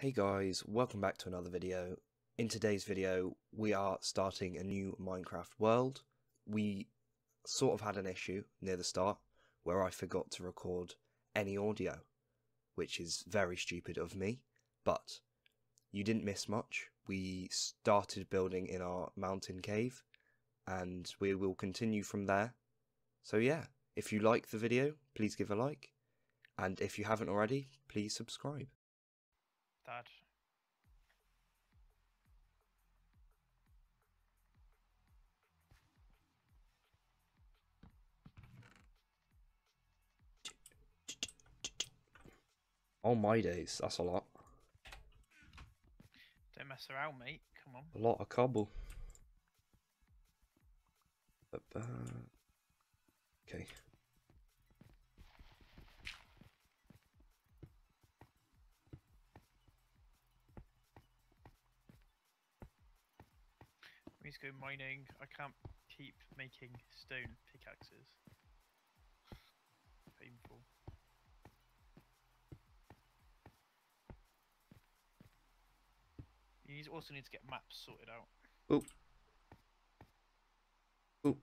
Hey guys, welcome back to another video. In today's video, we are starting a new Minecraft world. We sort of had an issue near the start where I forgot to record any audio, which is very stupid of me, but you didn't miss much. We started building in our mountain cave and we will continue from there. So yeah, if you like the video, please give a like. And if you haven't already, please subscribe. Oh my days, that's a lot. Don't mess around, mate. Come on. A lot of cobble. Okay. To go mining. I can't keep making stone pickaxes. You also need to get maps sorted out. Oh. Oop.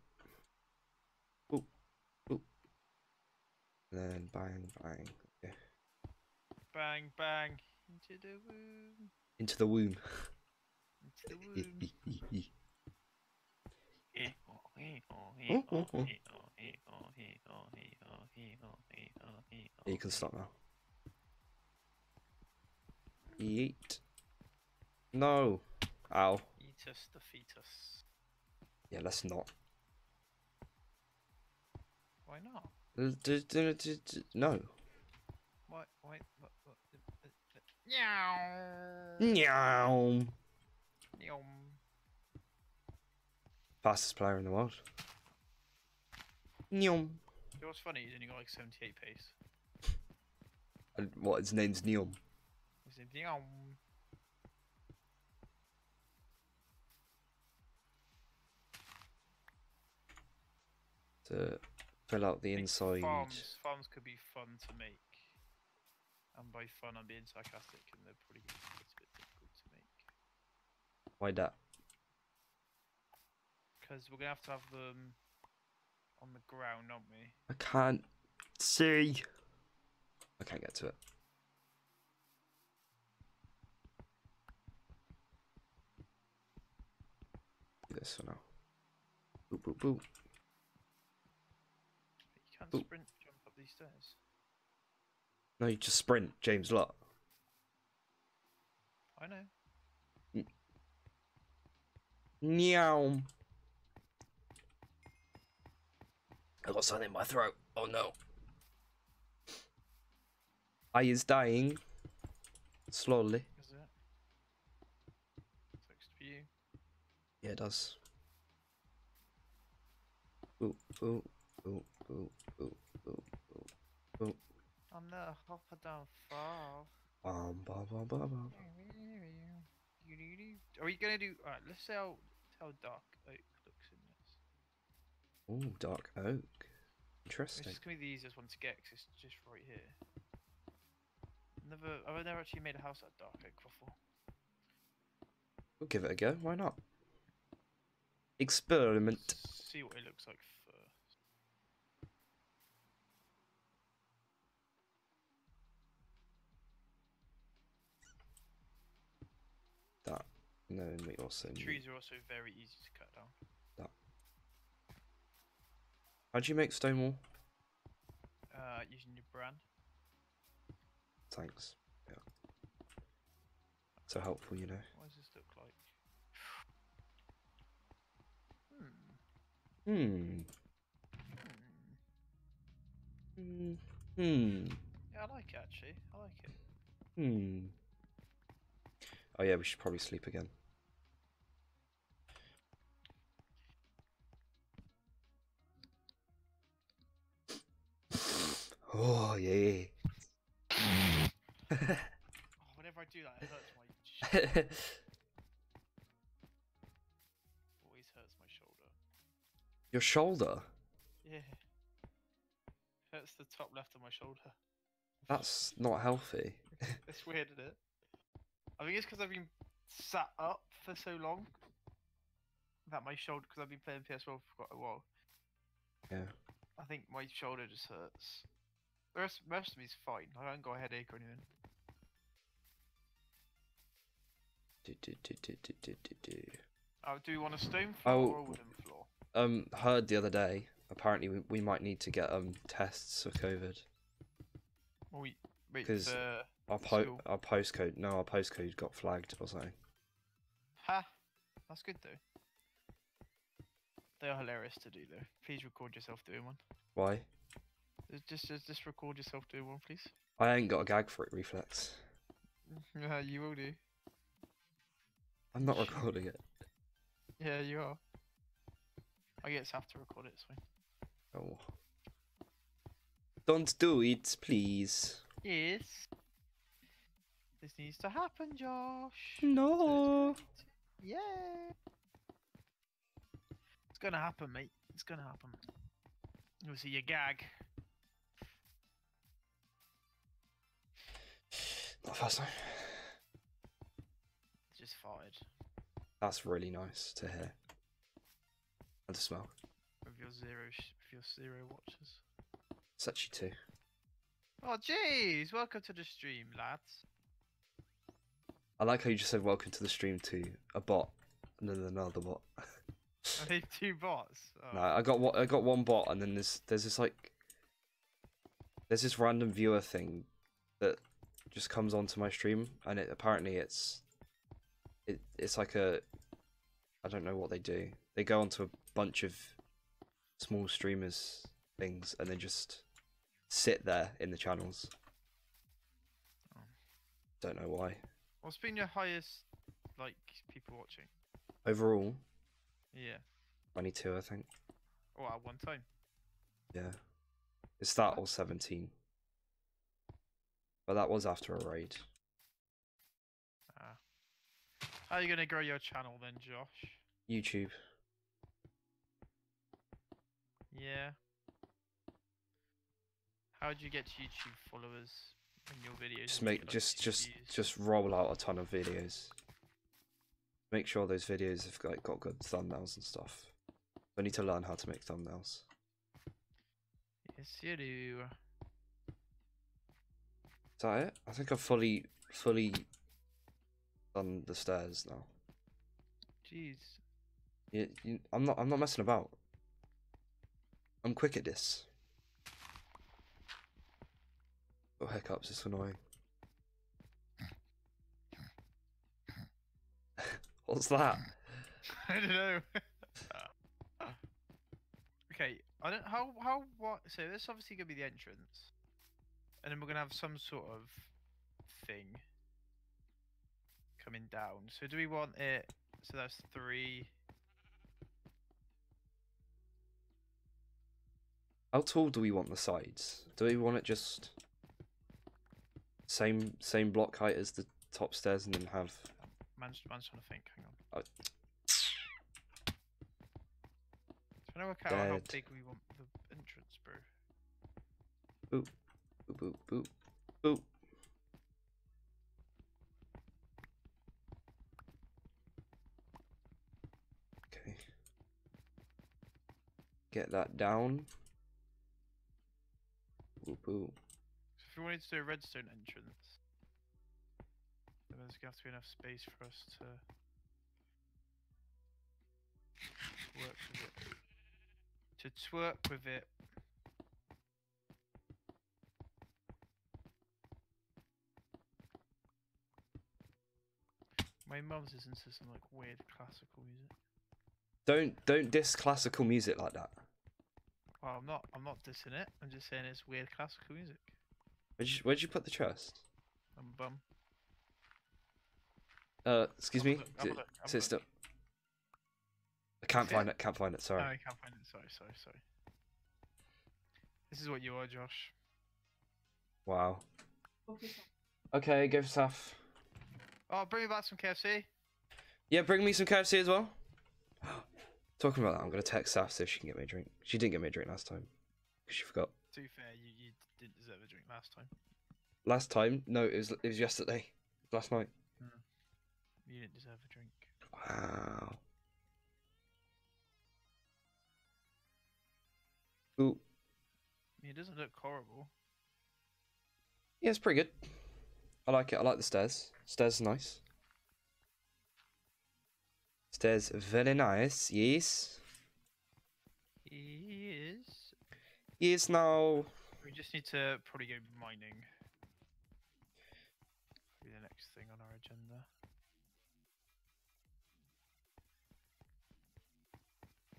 Oop. And then bang, bang. Bang, bang. Into the womb. Into the womb. Into the womb. you can stop now. Eat. No. Ow. Eat us the fetus. Yeah, let's not. Why not? No. Why? Why? What? What? uh, uh, Meow. Meow. Meow. Fastest player in the world. Meow. You know what's funny? He's only got like 78 pace. And what? His name's Neom. He's like, meow. To fill out the inside. Farms, farms could be fun to make. And by fun, I'm being sarcastic, and they're probably be a bit difficult to make. Why that? Because we're going to have to have them on the ground, aren't we? I can't see. I can't get to it. Do this for now. Boop boop boop. But you can't Ooh. sprint jump up these stairs. No, you just sprint, James Lot. I know. Meow. I got something in my throat. Oh no. I is dying. Slowly. Is it? Text for you. Yeah, it does. Ooh, ooh, ooh, ooh, ooh, ooh, ooh. I'm the hopper down far. Bum, bum, bum, bum, bum. Are we gonna do? Alright, let's see how how dark oak looks in this. Ooh, dark oak. Interesting. This is gonna be the easiest one to get 'cause it's just right here. Never, I've never actually made a house out of dark oak before. We'll give it a go. Why not? Experiment. Let's see what it looks like That. And we also need. Trees are also very easy to cut down. How'd you make stone wall? Uh, using your brand. Thanks. Yeah. So helpful, you know. What does this look like? Hmm. Hmm. Hmm. Hmm. Hmm. Yeah, I like it actually. I like it. Hmm. Oh yeah, we should probably sleep again. Oh yeah. Oh, whenever I do that, it hurts my. always hurts my shoulder. Your shoulder. Yeah. Hurts the top left of my shoulder. That's not healthy. It's weird, isn't it? I think it's because I've been sat up for so long that my shoulder, because I've been playing PS4 for quite a while. Yeah. I think my shoulder just hurts. The rest, rest of me's fine. I don't got a headache or anything. Do, do, do, do, do, do, do, do. Oh, do you want a stone floor Oh. or a wooden floor? Um, heard the other day. Apparently, we, we might need to get um tests for COVID. Well, we, wait, 'Cause- the... Our po- School. our postcode. No, our postcode got flagged or something. Ha! That's good though. They are hilarious to do though. Please record yourself doing one. Why? Just, just, just, record yourself doing one, please. I ain't got a gag for it reflex. Yeah, you will do. I'm not recording it. Yeah, you are. I guess I have to record it. Fine. Oh. Don't do it, please. Yes. This needs to happen, Josh. No. Yeah. It's gonna happen, mate. It's gonna happen. You'll see your gag. Not fast time. Just farted That's really nice to hear. And to smell. with your zero, with your zero watches. It's actually two. Oh, jeez! Welcome to the stream, lads. I like how you just said welcome to the stream to a bot and then another bot. I need two bots. Oh. No, I got one. I got one bot, and then there's there's this like there's this random viewer thing that just comes onto my stream, and it apparently it's it it's like a I don't know what they do. They go onto a bunch of small streamers things, and they just sit there in the channels. Oh. Don't know why. What's been your highest, like, people watching? Overall, Yeah. twenty two, I think. Oh, at one time. Yeah. It's that or 17. But that was after a raid. Ah. How are you gonna grow your channel then, Josh? YouTube. Yeah. How would you get YouTube followers in your videos? Just make like, just just views? just roll out a ton of videos. Make sure those videos have got, got good thumbnails and stuff. I need to learn how to make thumbnails. Yes, you do. Is that it? I think I've fully fully done the stairs now. Jeez. You, you, I'm not I'm not messing about. I'm quick at this. Got hiccups, it's annoying. What's that? I don't know. okay, I don't how how what so this is obviously gonna be the entrance. And then we're gonna have some sort of thing coming down. So do we want it so that's three How tall do we want the sides? Do we want it just same same block height as the top stairs and then have man's man's trying to think, hang on. Oh. Trying to work out how big we want the entrance, bro. Boop boop boop boop? Okay. Get that down. Boop boop. If we wanted to do a redstone entrance, then there's gonna have to be enough space for us to work with it. To twerk with it. My mum's is into some like weird classical music. Don't don't diss classical music like that. Well, I'm not. I'm not dissing it. I'm just saying it's weird classical music. Where'd you, where'd you put the chest? I'm a bum. Uh, excuse Have a me. look, have a Sit- look, have a Sit look. still. I can't find it? it. Can't find it. Sorry. Oh, I can't find it. Sorry, sorry, sorry. This is what you are, Josh. Wow. Okay, go for Saf. Oh, bring me back some KFC. Yeah, bring me some KFC as well. Talking about that, I'm gonna text Saf so she can get me a drink. She didn't get me a drink last time because she forgot. To be fair, you, you didn't deserve a drink last time. Last time, no, it was it was yesterday, last night. Hmm. You didn't deserve a drink. Wow. Ooh. It doesn't look horrible. Yeah, it's pretty good. I like it. I like the stairs. Stairs are nice. Stairs very nice. Yes. Yes. Yes. Now. We just need to probably go mining. Be the next thing on our agenda.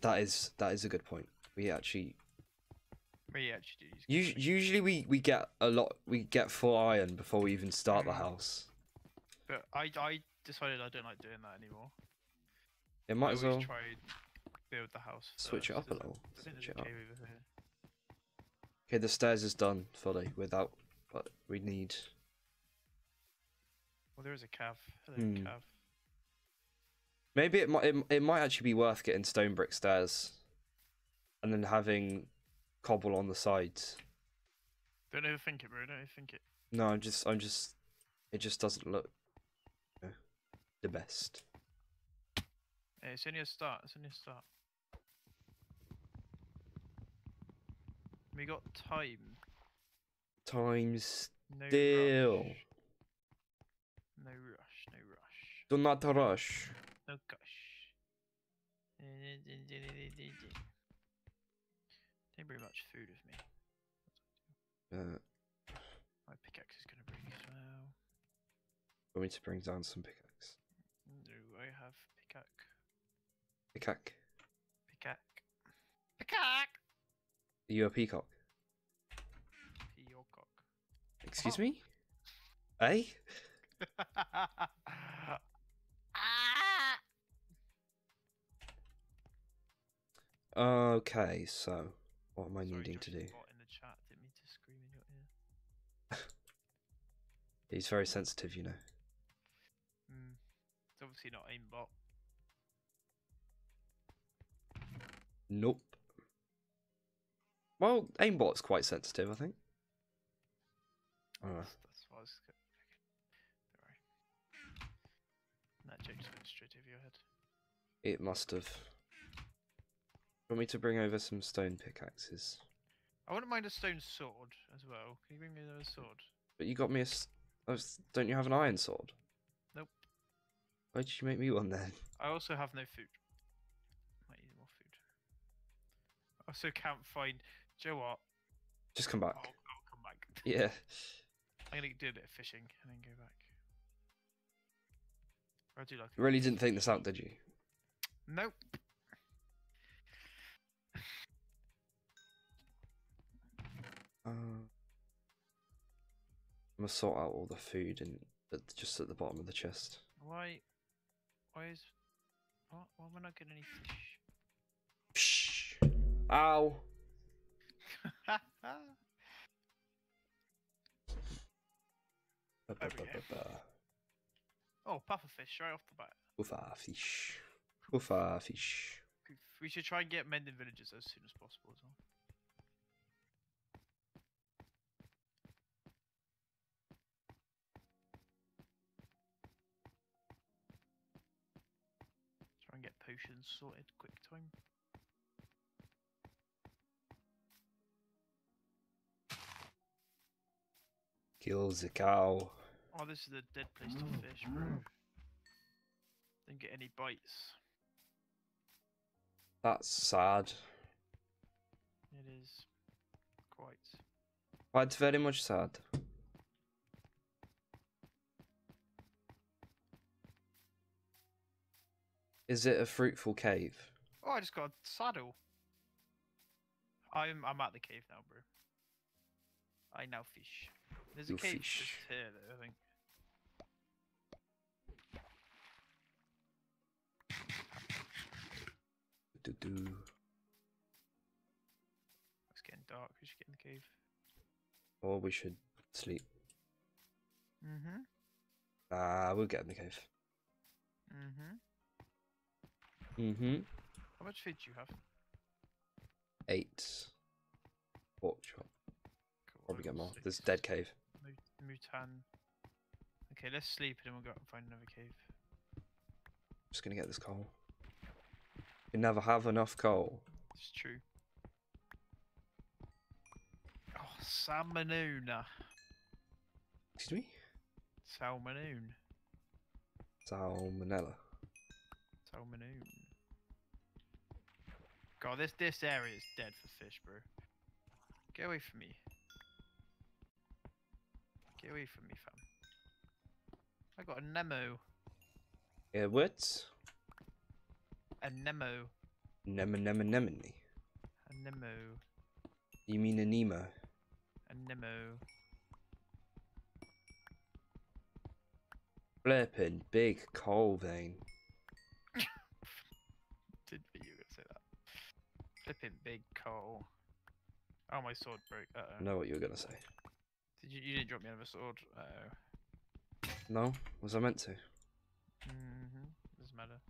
That is that is a good point. We actually We actually do. us- usually we we get a lot. We get full iron before we even start the Mm. house. But I, I decided I don't like doing that anymore. It I might as well try build the house. switch it up a little. Switch it up. cave over here. Okay, the stairs is done fully without, but we need. Well, there is a cav. Hello, Hmm. cav. Maybe it might it, it might actually be worth getting stone brick stairs, and then having cobble on the sides. Don't overthink it, bro. Don't overthink it. No, I'm just I'm just it just doesn't look you know, the best. Hey, it's only a start. It's only a start. We got time. Times No still. rush. No rush. No rush. do not rush. No gosh. Don't bring much food with me. Uh, My pickaxe is gonna break as well. want me to bring down some pickaxe. No, I have pickaxe. Pickaxe. Pickaxe. Pickaxe. Are you a peacock? Peacock. Excuse Oh. me? Eh? ah! Okay, so what am I Sorry, needing Josh, to do? in the chat didn't mean to scream in your ear. He's very sensitive, you know. Hmm. It's obviously not aimbot. Nope. Well, aimbot's quite sensitive, I think. That's, that's what I was. go- Don't worry. That joke just went straight over your head. it must have. Want me to bring over some stone pickaxes? I wouldn't mind a stone sword as well. Can you bring me another sword? But you got me a. oh, s- Don't you have an iron sword? Nope. Why did you make me one then? I also have no food. Might need more food. I also can't find. Do you know what? Just come I'll, back. I'll come back. Yeah. I'm gonna do a bit of fishing and then go back. I do like. really didn't think this out, did you? Nope. Uh, I'm gonna sort out all the food and at, just at the bottom of the chest. Why? Why is? What? Why am I not getting any fish? Psh. Ow. Ba, ba, ba, oh, puffer fish right off the bat. Uffa fish. Uffa fish. We should try and get mending villages as soon as possible as well. Potions sorted quick time. Kills the cow. Oh, this is a dead place to fish, bro. Didn't get any bites. That's sad. It is quite. Quite very much sad. Is it a fruitful cave? Oh, I just got a saddle. I'm I'm at the cave now, bro. I now fish. There's a You cave fish. just here, though, I think. Do-do. It's getting dark. We should get in the cave. Or we should sleep. Mm-hmm. Ah, we'll get in the cave. Mm-hmm. Mm-hmm. How much food do you have? Eight. Pork chop. Cool, Probably get got more. There's six. dead cave. Mu- Mutan. Okay, let's sleep and then we'll go out and find another cave. Just gonna get this coal. You never have enough coal. It's true. Oh, salmonuna. Excuse me? Salmonoon. Salmonella. Salmonoon. God, this this area is dead for fish, bro. Get away from me. Get away from me, fam. I got a Nemo. Yeah, what? A Nemo. Nemo Nemo Nemone. A Nemo. You mean a Nemo? A Nemo. Flippin' big coal vein. Flipping big coal. Oh, my sword broke. Uh I oh. know what you were gonna say. Did you? You didn't drop me another sword. Uh oh. No? Was I meant to? Mm-hmm. Doesn't matter.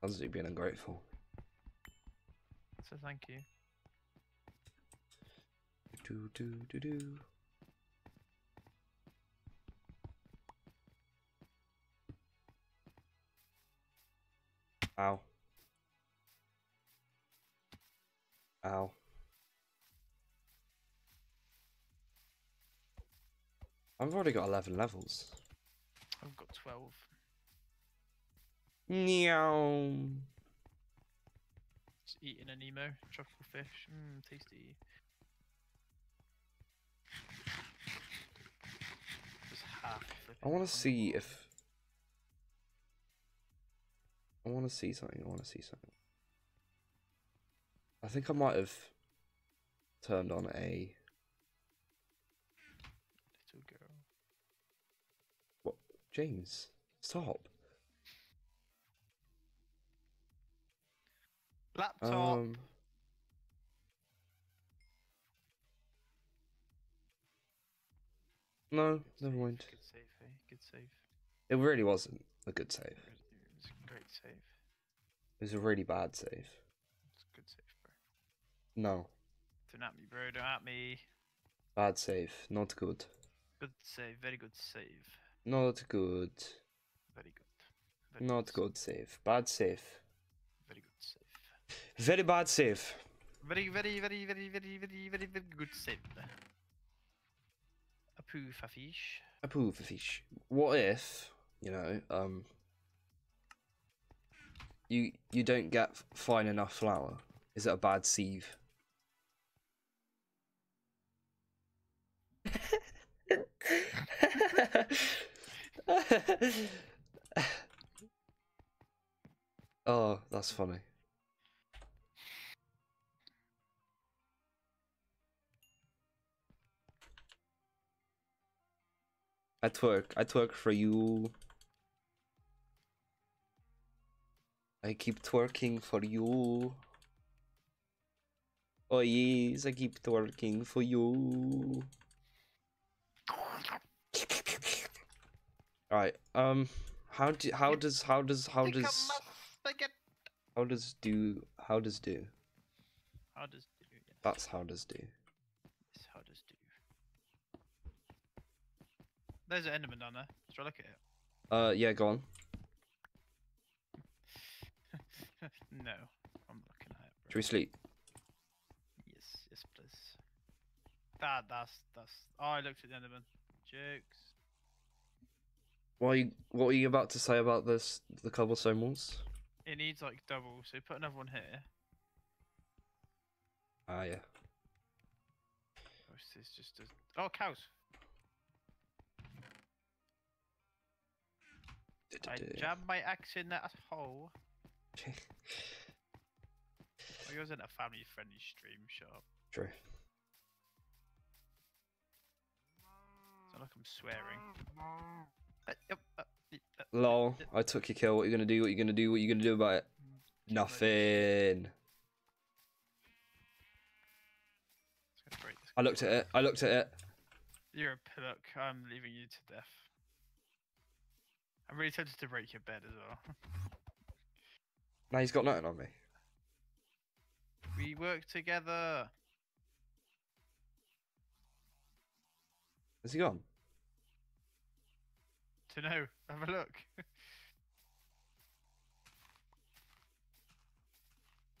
Sounds like being ungrateful. So thank you. Do do do do. Ow. Ow. I've already got 11 levels. I've got twelve. Meow. Just eating a Nemo tropical fish. Mmm, tasty. I want to see if. I want to see something. I want to see something. I think I might have turned on a. little girl. James, stop. Laptop. Um. No, never mind. Good save, eh? Good save. It really wasn't a good save. It was a great save. It was a really bad save. It's a good save, bro. No, Don't at me, bro. Don't at me. bad save. Not good. Good save. Very good save. Not good. Very good. Very Not save, good save. Bad save. Very good save. Very bad save. Very, very, very, very, very, very, very, very good save. A poo for fish. A poo for fish. What if, you know, um, you you don't get fine enough flour? Is it a bad sieve? oh, that's funny. I twerk. I twerk for you. I keep twerking for you. Oh yes, I keep twerking for you. Alright, um how do how does how does how does how does do how does do? How does do? Yes. That's how does do. yes, how does do? There's an Enderman down there. Should I look at it? Uh yeah, go on. no, I'm looking at it. Should we sleep? Yes, yes, please. That, that's, that's. Oh, I looked at the Enderman. Jokes. What are you what were you about to say about this the cobblestone walls? It needs like double, so put another one here. Ah yeah. Or is just a. Oh, cows! I jammed my axe in that hole. Oh, yours in a family friendly stream, shut up. True. It's not like I'm swearing. Lol, I took your kill. What are you gonna do? What are you gonna do? What are you gonna do about it? Nothing. it's gonna break this I looked at it. I looked at it. You're a pillock. I'm leaving you to death. I'm really tempted to break your bed as well. Now he's got nothing on me. we work together. Is he gone? To know. Have a look.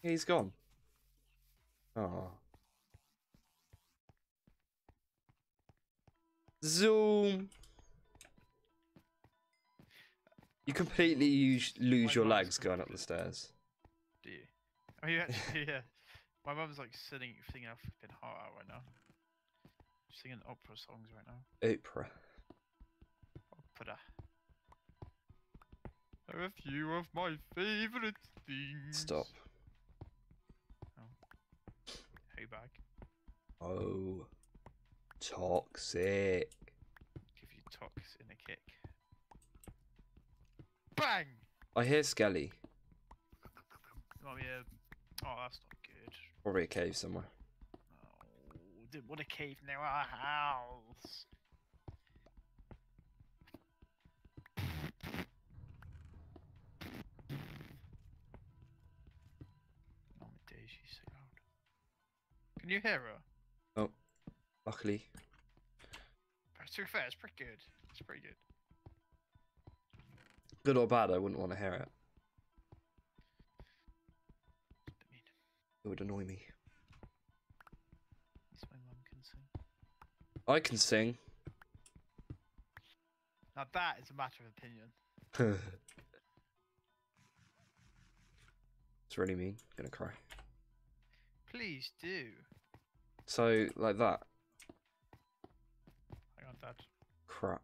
He's gone. Oh. Zoom. You completely use, lose My your legs going up the stairs. Do you? Oh, you actually, yeah. My mum's like sitting, singing a flipping heart out right now. She's singing opera songs right now. Oprah. Opera. Are a few of my favourite things. Stop. Oh. Hey, bag. Oh. Toxic. Give you tox in a kick. Bang! I hear Skelly. Oh yeah. Oh, that's not good. Probably a cave somewhere. Oh, didn't want a cave near our house. Can you hear her? Oh, luckily. But To be fair, it's pretty good. It's pretty good. Good or bad, I wouldn't want to hear it. It would annoy me. at least my mum can sing. I can sing. Now that is a matter of opinion. it's really mean. I'm gonna cry. Please do. So, like that. Hang on, Dad. Crap.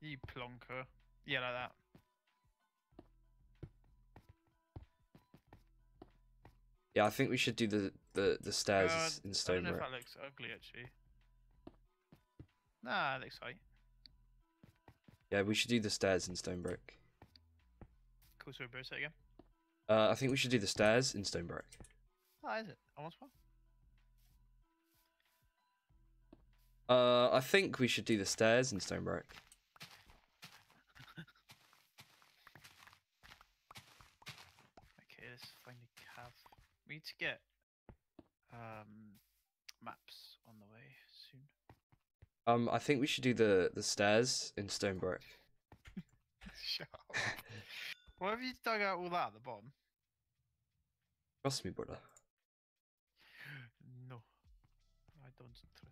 You plonker. Yeah, like that. Yeah, I think we should do the the, the stairs Uh, in I don't stone know if that looks ugly actually. Nah, it looks right. Yeah, we should do the stairs in stone brick. Cool, so we'll say again. Uh, I think we should do the stairs in stone brick. Is it? I want one. Uh, I think we should do the stairs in stone brick. Okay, let's find a cav. We need to get um maps on the way soon. Um, I think we should do the the stairs in stone brick. Shut up. Why have you dug out all that at the bottom? Trust me, brother. No, I don't trust you.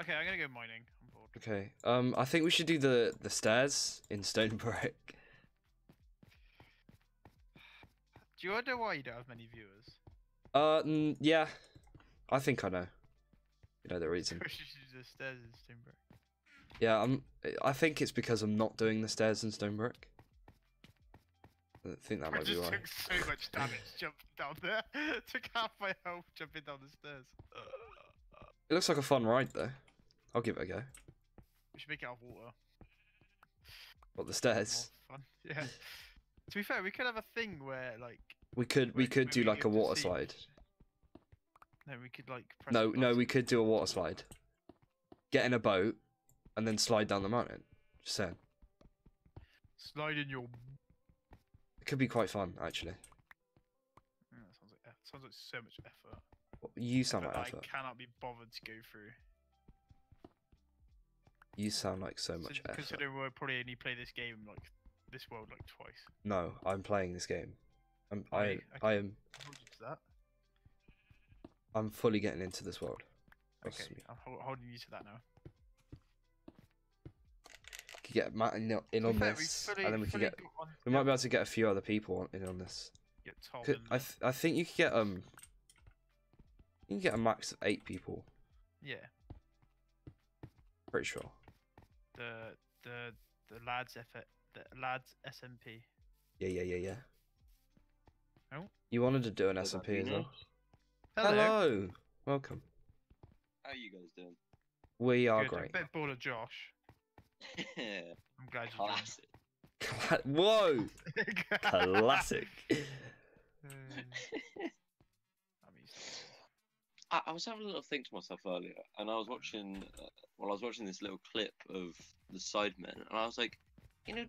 Okay, I'm gonna go mining. I'm bored. Okay. Um, I think we should do the the stairs in stone brick. Do you wonder why you don't have many viewers? Uh, mm, yeah. I think I know. You know the reason. We should do the stairs in stone brick. Yeah, I'm. I think it's because I'm not doing the stairs in stone brick. I think that I might be just why. took so much damage jumping down there. took half my health jumping down the stairs. It looks like a fun ride though. I'll give it a go. We should make it out of water. What the More stairs? fun. Yeah. to be fair, we could have a thing where like We could we could do like a water slide. No, we could like No, no, we could do a water slide. Get in a boat, and then slide down the mountain. Just saying, slide in your. It could be quite fun actually. Mm, that sounds like sounds like so much effort. You sound that like I cannot be bothered to go through. You sound like so much effort. Considering we'll probably only play this game like this world like twice. No, I'm playing this game. I'm, Are I. I am, you to that. I'm fully getting into this world. Trust Okay, me. I'm holding you to that now. Could get Matt in, in on fair, this, fully- and then we could get, on- we yeah, might be able to get a few other people on- in on this. get Tom Could, I, th- I think you could get um, you can get a max of eight people. yeah, Pretty sure. the the the lads effort, the lads SMP. Yeah, yeah, yeah, yeah. Oh. You wanted to do an What's SMP as well. Dino? Hello. Welcome. How are you guys doing? We are Good, I'm great. a bit bored of Josh. I'm glad you joined. Classic. Cla- Whoa! Classic. Um, I I, I was having a little think to myself earlier, and I was watching, uh, well, I was watching this little clip of the Sidemen, and I was like, you know,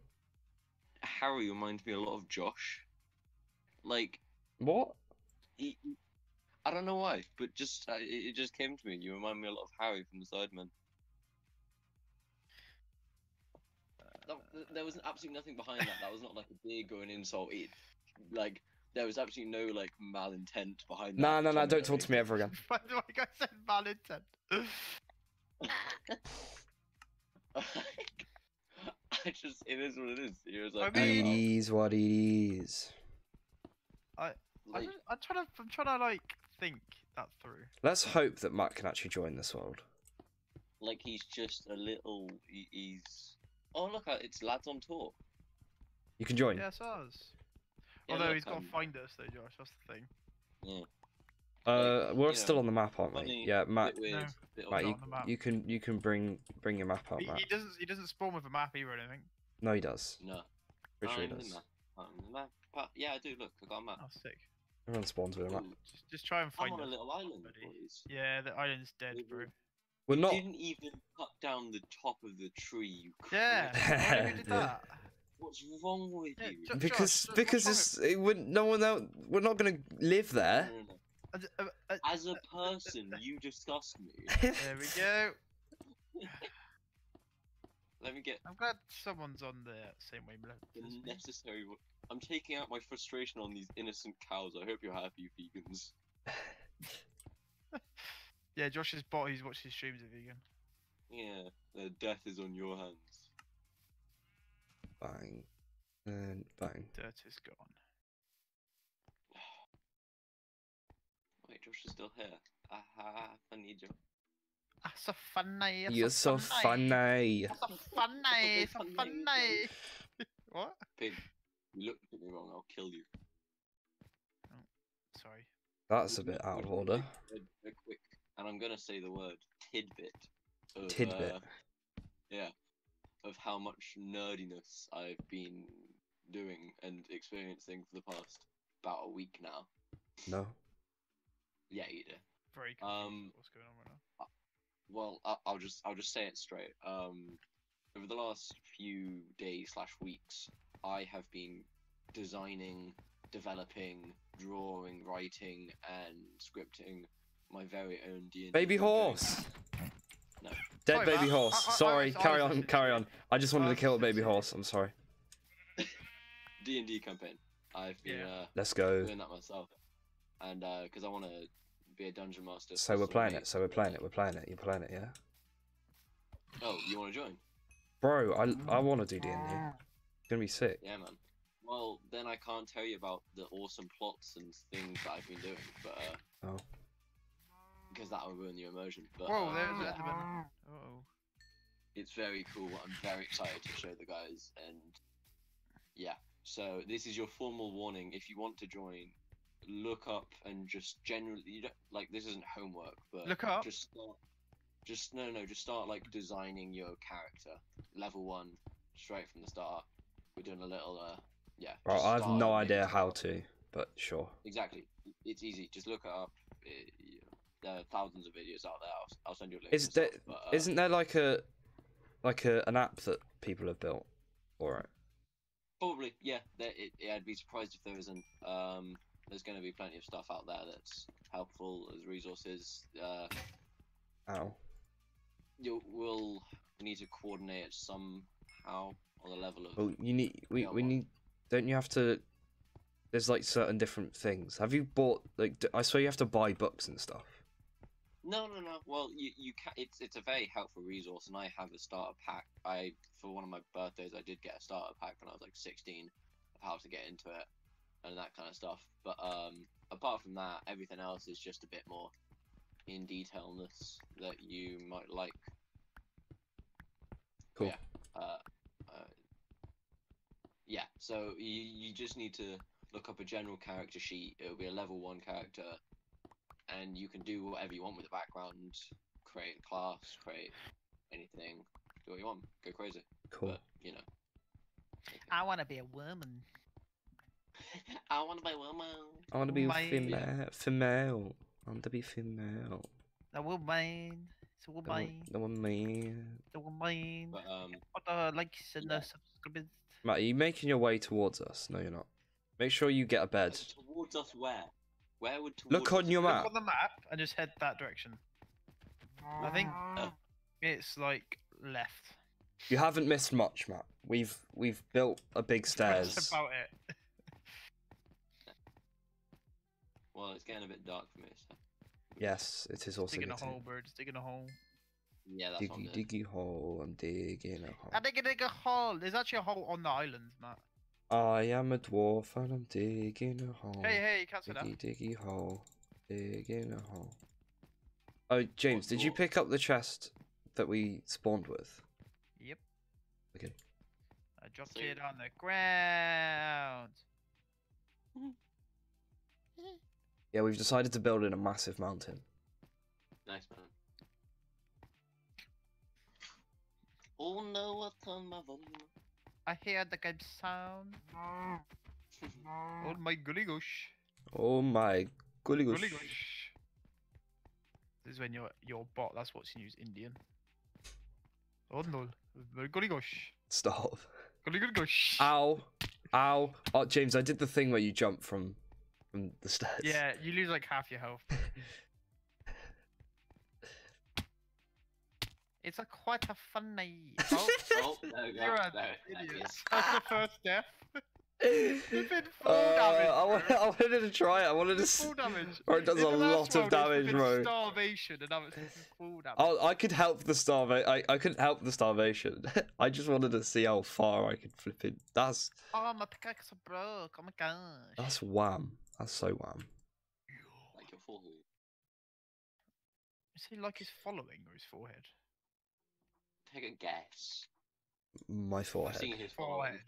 Harry reminds me a lot of Josh. Like, what? he, I don't know why, but just uh, it, it just came to me. You remind me a lot of Harry from the Sidemen. No, th- there was absolutely nothing behind that. That was not like a dig or an insult. It, like there was absolutely no like malintent behind that. No, no, no! Don't talk to me ever again. By the way, I said malintent. I just it is what it is. It was I like, mean- It is what it is. I like, I'm trying to, I'm trying to like think that through. Let's hope that Matt can actually join this world. like he's just a little. He, he's. Oh look, uh, it's lads on tour. You can join. Yeah, it's us. Yeah, Although look, he's got to um, find us though, Josh. That's the thing. Yeah, Uh, like, we're you still know, on the map, aren't we? Yeah, Matt. bit weird, No. Matt, you, on the map. you can you can bring bring your map up, He, Matt. he doesn't, he doesn't spawn with a map either or anything. No, he does. No, Pretty sure he I'm in does. the map. I'm in the map. But yeah, I do. Look, I got a map. Oh, sick. Everyone spawns with a map. Just, just try and find. I'm find on a little island, boys. Yeah, the island's dead, Maybe- bro. We're You not. didn't even cut down the top of the tree. You Yeah. Why did Yeah. that? What's wrong with Yeah, you? ju- Because Josh, because wrong it's it would no one else, we're not gonna live there. No, no, no. Uh, d- uh, uh, As a person, you disgust me. There we go. Let me get I'm glad someone's on the same wavelength. the necessary. I'm taking out my frustration on these innocent cows. I hope you're happy, vegans. Yeah, Josh's bot. He's watched his streams of vegan. Yeah, their death is on your hands. bang, and bang. Dirt is gone. Wait, Josh is still here. Aha, funny joke. Ah, so funny. You're so funny. That's So funny. So Funny. funny. what? Pig, you looked at me wrong. I'll kill you. Oh, Sorry. That's a bit out of order. A, a quick, and I'm gonna say the word tidbit. Of, Tidbit. uh, yeah, of how much nerdiness I've been doing and experiencing for the past about a week now. No. Yeah, you do. Very confused Um, what's going on right now. Well, I- I'll just I'll just say it straight. Um, over the last few days slash weeks, I have been designing, developing, drawing, writing, and scripting my very own D&D Baby campaign. horse. No. Dead Sorry, baby Matt. horse. I- I- I sorry, was- I carry was on, listening carry on. I just I wanted to kill a baby to horse. I'm sorry. D&D campaign. I've been Yeah. uh, Let's go. doing that myself, and because I want to be a dungeon master. So we're playing it. So we're playing it. We're playing it. You're playing it, yeah. Oh, you want to join? Bro, I I want to do D and D. It's gonna be sick. Yeah, man. Well, then I can't tell you about the awesome plots and things that I've been doing, but uh, Oh. Because that will ruin your immersion. But Whoa, uh, there's an yeah, Enderman. Oh. it's very cool. I'm very excited to show the guys, and yeah. So this is your formal warning. If you want to join, look up and just generally, you don't like this isn't homework, but Look up? Just start. Just no, no. Just start like designing your character. Level one, straight from the start. We're doing a little, uh, yeah. Bro, I have no idea how to, but sure. Exactly. It's easy. Just look it up. It, you know, there are thousands of videos out there. I'll, I'll send you a link. Is there, stuff, but, uh, isn't there like a like a an app that people have built? All right. Probably, yeah. There, it, yeah, I'd be surprised if there isn't. Um, there's going to be plenty of stuff out there that's helpful as resources. Uh, Ow. you will need to coordinate it somehow on the level of. Well, you need we we need. Don't you have to? There's like certain different things. Have you bought like? I swear you have to buy books and stuff. No, no, no. Well, you you can. It's it's a very helpful resource, and I have a starter pack. I for one of my birthdays, I did get a starter pack when I was like 16 of how to get into it and that kind of stuff. But um, apart from that, everything else is just a bit more in detailness that you might like. Cool. Yeah. Uh, uh, yeah. So you you just need to look up a general character sheet. It'll be a level one character, and you can do whatever you want with the background. Create a class, create anything, do what you want, go crazy. Cool. But you know. I want to be a woman. I want to be a woman. I want to be My- female. Female. I want to be female. A woman. It's a The one, woman. the one man. It's a woman. But um, What the likes and Yeah. the subscribers? Matt, are you making your way towards us? No, you're not. Make sure you get a bed. towards us where? Where would Look on your map. Look on the map and just head that direction. I think Oh. it's like left. You haven't missed much, Matt. We've we've built a big stairs. That's about it. Well, it's getting a bit dark for me. So. Yes, it is also digging a getting- hole, birds. Digging a hole. Yeah, that's what I'm Diggy diggy hole. I'm digging a hole. I dig a dig a hole. There's actually a hole on the island, Matt. I am a dwarf and I'm digging a hole. Hey, hey, you can't say that. Diggy diggy hole. Digging a hole. Oh, James, did you pick up the chest that we spawned with? Yep. Okay. I dropped So- it on the ground. Yeah, we've decided to build in a massive mountain. Nice man. Oh no, I turned my volume? I hear the good sound. Oh my golly gosh. Oh my golly gosh. Golly gosh. This is when your your bot. That's what's used Indian. Oh no. My Golly gosh. Stop. Golly golly gosh. Ow. Ow. Oh, James, I did the thing where you jump from from the stairs. Yeah, you lose like half your health. it's a quite a funny. Oh, oh, there we go. you're an There, there idiot. he is. That's the first death. You've been full Uh, damage. I, wa- bro. I wanted to try it. I wanted to. It's s- full damage. Or it does In a lot of damage, bro. Starvation, and now it's full damage. Oh, I could help the starva. I, I couldn't help the starvation. I just wanted to see how far I could flip it. That's Oh, my pickaxe broke. Oh my gosh. that's wham. That's so wham. Like your forehead. Is he like his following or his forehead? Take a guess. My I've forehead. seen his forehead. Forehead.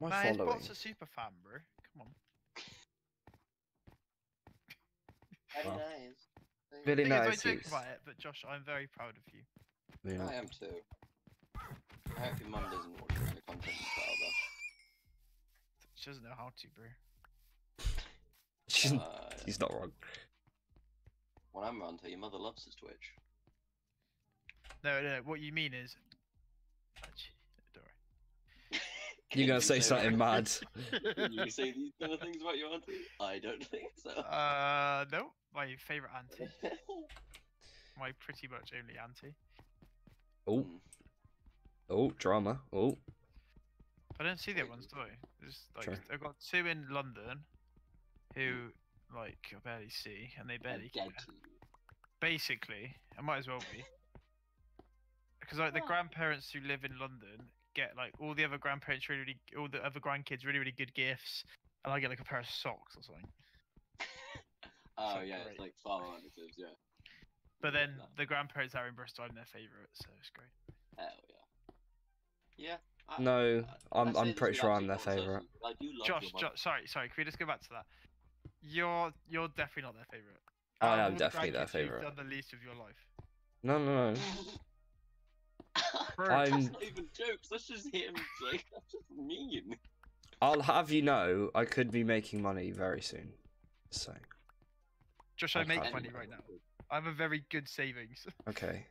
My Nah, his following. bot's a super fan, bro. Come on. Very Wow. nice. Really Thing is, nice. I joke about it, but Josh, I'm very proud of you. Yeah. I am too. I hope your mum doesn't watch the kind of content you put out She doesn't know how to, bro. She's. Uh, she's not wrong. when I'm around her, your mother loves his Twitch. No, no, what you mean is. Actually, don't worry. You're gonna say something mad. Can you say these kind of things about your auntie? I don't think so. Uh, no, my favorite auntie, my pretty much only auntie. Oh, Hmm. oh, drama. Oh, I don't see the other Wait, ones, do I? There's like Sure. I've got two in London, who like I barely see, and they barely dead care. Basically, I might as well be. Because like the Oh. grandparents who live in London get like all the other grandparents really, really all the other grandkids really, really good gifts, and I get like a pair of socks or something. Oh So yeah, great. it's like far relatives, yeah. But Love then that. the grandparents that are in Bristol, I'm their favourite, so it's great. Hell yeah. Yeah. I, no, I- I I'm say I'm pretty sure I'm their favorite. I Josh. Josh, sorry, sorry. Can we just go back to that? You're you're definitely not their favorite. I am definitely their grandkids you've favourite. Done the least of your life. No, no, no. Bro, I'm- That's not even jokes. That's just him. Like that's just mean. I'll have you know, I could be making money very soon. So, Josh, I I make money right now. I have a very good savings, okay.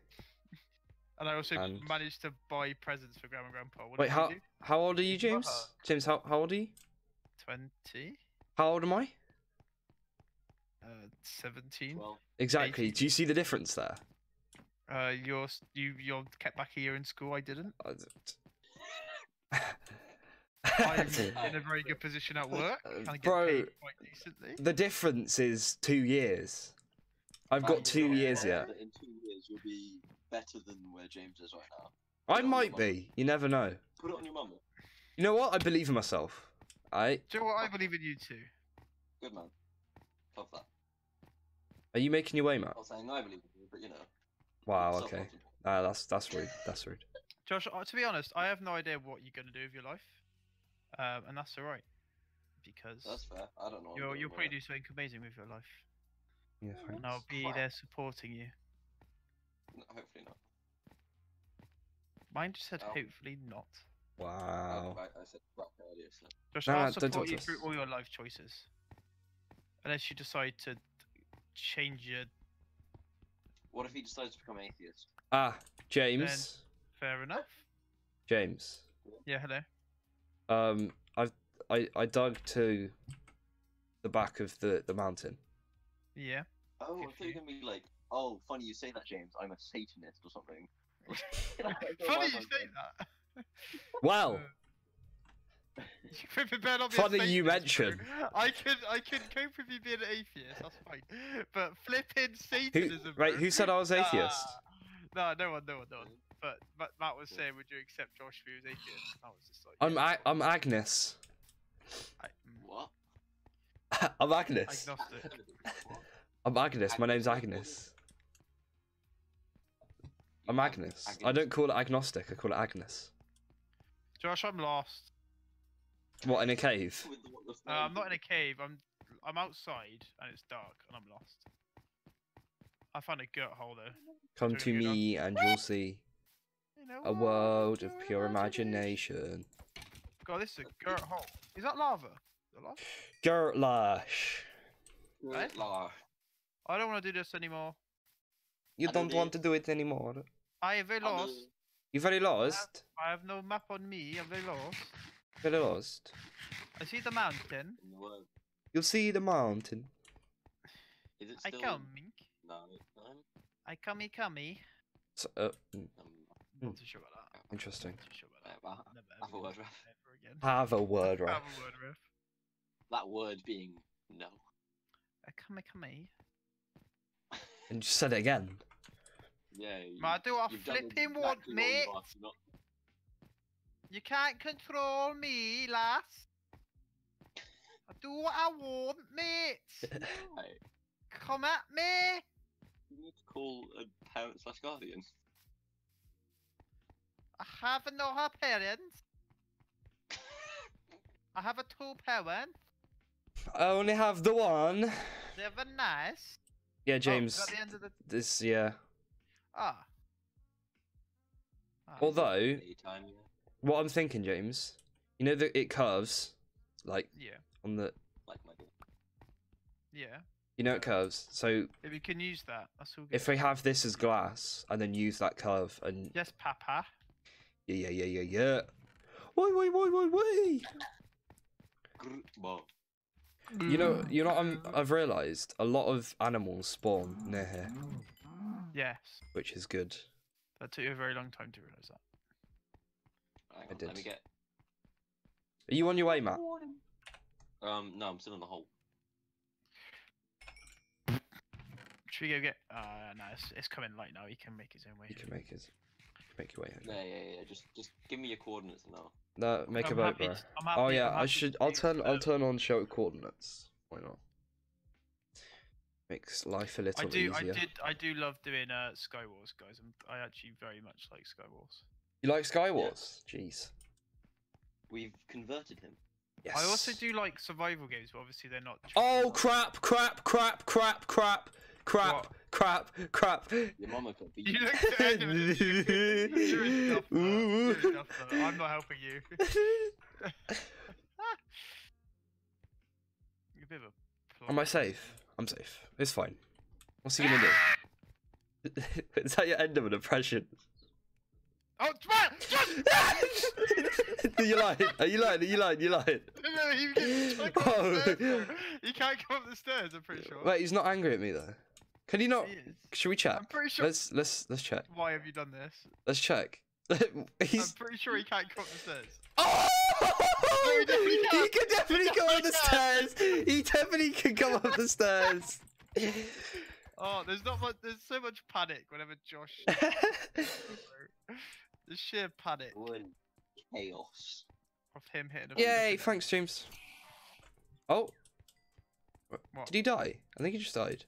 and I also And- managed to buy presents for grandma and grandpa. What Wait, how how old are you, What? James? James, how how old are you? Twenty. How old am I? Uh, seventeen. Well, Exactly. Eighteen. Do you see the difference there? Uh, you're you you're kept back a year in school. I didn't. I'm in a very good position at work. Uh, Kind of bro, quite decently. the difference is two years. I've got two years yet. In two years, you'll be better than where James is right now. I might mum. be. You never know. Put it on your mum. You know what? I believe in myself. I Do you know what? I believe in you too. Good man. Love that. are you making your way, Matt? I'm not saying I believe in you, but you know. Wow. self Okay. confidence. Uh, that's that's rude. That's rude. Josh, uh, to be honest, I have no idea what you're gonna do with your life, um, and that's alright because That's fair. I don't know. you'll you'll probably it. do something amazing with your life, Yeah. Mm. thanks. and I'll be Crap. there supporting you. No, hopefully not. Mine just said Oh. hopefully not. Wow. I, I said crap earlier, so. Josh, No, I'll no, don't talk support you through all your life choices, unless you decide to change your. What if he decides to become atheist? Ah, James. Fair enough. James. Yeah. Hello. Um, I've I I dug to the back of the the mountain. Yeah. Oh, I If thought you were gonna be like, oh, funny you say that, James. I'm a Satanist or something. Funny you say that. Well, Funny you Satanist, bro. mention. I could I could cope with you being an atheist. That's fine. But flipping who, Satanism. right? Who said I was atheist? Nah, no, no one, no one, no one. But but Matt was saying, would you accept Josh if he was atheist? I was just like, I'm yeah, Ag- I'm Agnes. I, mm, What? I'm Agnes. agnostic. I'm Agnes. My name's Agnes. I'm Agnes. I don't call it agnostic. I call it Agnes. Josh, I'm lost. What in a cave? With the- what the Uh, I'm not in a cave. I'm I'm outside and it's dark and I'm lost. I found a goat hole though. Come to good, huh? me and you'll see a world of pure imagination. God, this is a goat hole. Is that lava? Is that lava? Gerlash. are. Right? Lar. I don't want to do this anymore. You don't don't want to do it anymore. I am very I'm lost. You're very lost. I have no map on me. I'm very lost. Very lost. I see the mountain. in. You'll see the mountain. Is it I still? coming. No. Um, I comey comey. So, uh, mm, um, Not too sure about that. interesting. Not too sure about that. Never have a word, again. Ref. Again. Have a word, right? Have a word, Riff. that word being no. I come, comey. And just said it again. Yeah. You, Man, I do what I you've flipping exactly want, what you mate. asked, not- You can't control me, lass. I do what I want, mate. Right. Come at me. You need to call a parent slash guardian. I have no her parents. I have a two parent. I only have the one. They're very nice. Yeah, Oh, James. that the end of the This, yeah. ah. Ah, Although, Daytime, yeah. What I'm thinking, James, you know that it curves, like yeah, on the, Like my yeah. you know it curves. So If we can use that, that's all good. if we have this as glass and then use that curve and yes, Papa. yeah, yeah, yeah, yeah, yeah. Wait, wait, wait, wait, wait. Well, You know, you know, I'm, I've realised a lot of animals spawn near here, Yes, which is good. that took you a very long time to realise that. Hang I on, let me get. Are you on your way, Matt? Um, no, I'm still in the hole. Should we go get? Uh, no, it's, it's coming light now. He can make his own way. You can make his, Make your way. Yeah, Home. yeah, yeah. Just, just give me your coordinates now. No, make a I'm boat, happy bro. to- happy- Oh yeah, I'm I happy should. I'll turn. I'll the- turn on show coordinates. Why not? Makes life a little I do, I easier. did, I do love doing uh, Sky Wars, guys. I'm, I actually very much like Sky Wars. You like Skywars? Jeez. We've converted him. Yes. I also do like survival games, but obviously they're not. Oh crap! Crap! Crap! Crap! Crap! Crap! What? Crap! Crap! Your mama could beat You you. look at the end of it. You're a duffer. You're a duffer. I'm not helping you. You're a bit of a. Am I safe? I'm safe. It's fine. What's he gonna do? Is that your end of an impression? Oh! Just... Are you lying? Are oh, you lying? Are you lying? Are you lying? No, no, he, he, can't come up Oh. the stairs, he can't come up the stairs. I'm pretty sure. Wait, he's not angry at me though. Can you not? Should we check? I'm pretty sure. Let's let's let's check. Why have you done this? Let's check. I'm he's. pretty sure he can't come up the stairs. Oh! he definitely he can. can definitely He go up the stairs. He definitely can go up the stairs. Oh, there's not much. There's so much panic whenever Josh. The sheer panic Would chaos. of him hitting. a Yay! flipping- Thanks, James. Oh, What? did he die? I think he just died.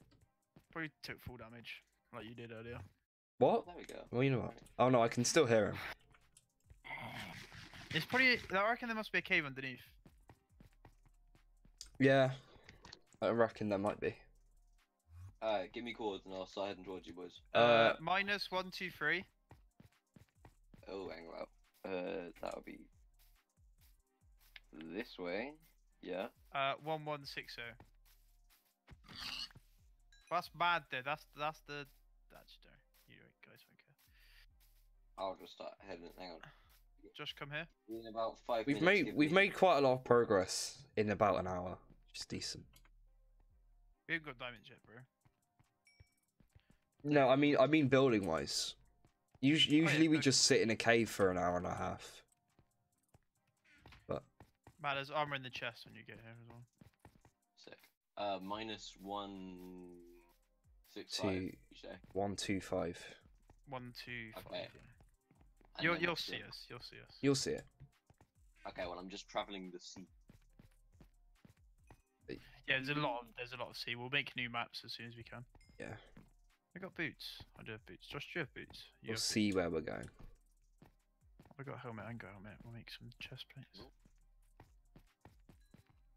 Probably took full damage, like you did earlier. What? There we go. Well, you know what? Oh no, I can still hear him. It's probably. I reckon there must be a cave underneath. Yeah, I reckon there might be. Alright, give me chords and I'll slide and towards you boys. Uh, minus one, two, three. Oh, hang on. Uh, that would be this way. Yeah. Uh, one, one, six, oh. That's bad, though. That's that's the. That's no. You guys don't care. I'll just start heading. Hang on. Josh, come here. In about five we've minutes. made we've me- made quite a lot of progress in about an hour. Which is decent. We haven't got diamonds yet, bro. No, I mean I mean building wise. Us- Usually we just sit in a cave for an hour and a half. But. Matt, there's armor in the chest when you get here as well. Sick. Uh, minus one six five. Two. You say? One two five. One, two, five. Okay. yeah. You'll then you'll what's the- see us. You'll see us. You'll see it. Okay, well I'm just traveling the sea. Yeah, there's a lot of there's a lot of sea. We'll make new maps as soon as we can. Yeah. I got boots. I do have boots. Josh, do you have boots? You We'll have see where we're going. boots. I got a helmet and got a helmet. We'll make some chest plates.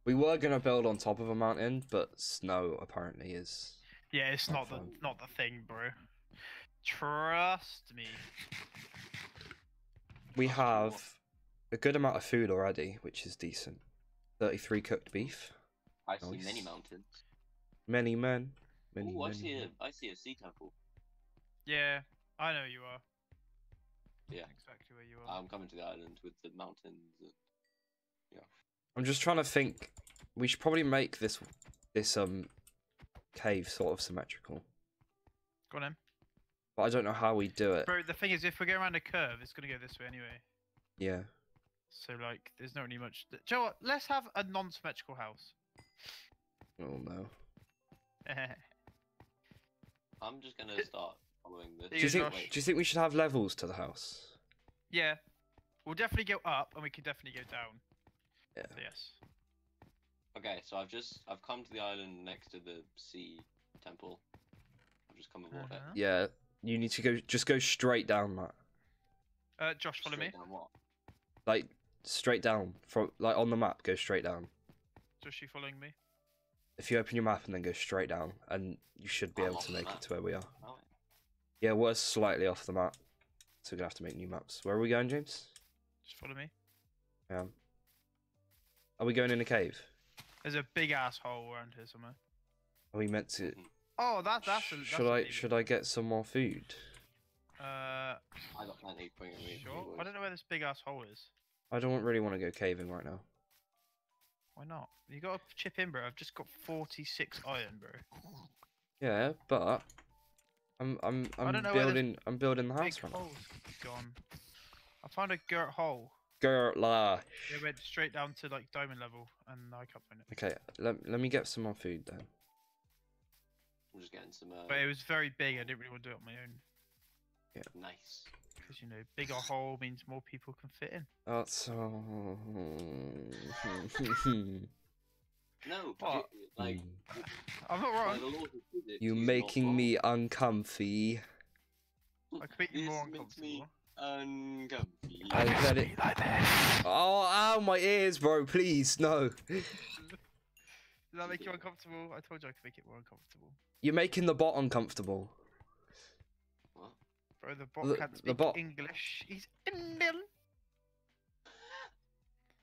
We were gonna build on top of a mountain, but snow apparently is. Yeah, it's Not not the fun. not the thing, bro. Trust me. We That's true. have a good amount of food already, which is decent. Thirty-three cooked beef. I see many mountains. Many men. Many. Ooh, I many see a men. I see a sea temple. Yeah, I know you are. Yeah. Exactly where you are. I'm coming to the island with the mountains. And... I'm just trying to think. We should probably make this this um cave sort of symmetrical, Go on then. but I don't know how we do it. Bro, the thing is, if we go around a curve, it's gonna go this way anyway. Yeah. So like, there's not really much. Do you know what? Let's have a non-symmetrical house. Oh no. I'm just gonna start following this. Do you think? Do you think we should have levels to the house? yeah, we'll definitely go up, and we can definitely go down. Yeah. So yes. Okay, so I've just I've come to the island next to the sea temple. I've just come aboard Uh-huh. Yeah. You need to go. Just go straight down that. Uh, Josh, it. follow me. Down what? Like straight down from like on the map. Go straight down. Josh, you following me? If you open your map and then go straight down, and you should be I'm able to make map. it to where we are. Oh, Yeah, we're slightly off the map, so we're gonna have to make new maps. Where are we going, James? Just follow me. Yeah. Are we going in a cave? There's a big asshole around here somewhere. Are we meant to? Oh, that, that's a. That's should I lever. should I get some more food? Uh, I got plenty. Bring it sure. I don't know where this big asshole is. I don't really want to go caving right now. Why not? You got to chip in, bro. I've just got 46 iron, bro. Yeah, but I'm I'm I I'm don't know where this building I'm building the house Big right now. gone. I found a girt hole. Gertla. It went straight down to like diamond level, and I can't find it. Okay, let let me get some more food then. I'm just getting some. Uh, But it was very big. I didn't really want to do it on my own Yeah. nice. Because you know, bigger hole means more people can fit in. That's uh... No, What? ju- like I'm not wrong. the laws of physics, you he's not making me uncomfy. I could make you more This makes me uncomfortable. uncomfy. I bet it. like this. Oh, ow, my ears, bro! Please, no. Does that make you uncomfortable? I told you I could make it more uncomfortable. You're making the bot uncomfortable. What? Bro, the bot The- can't the speak bot- English. He's Indian.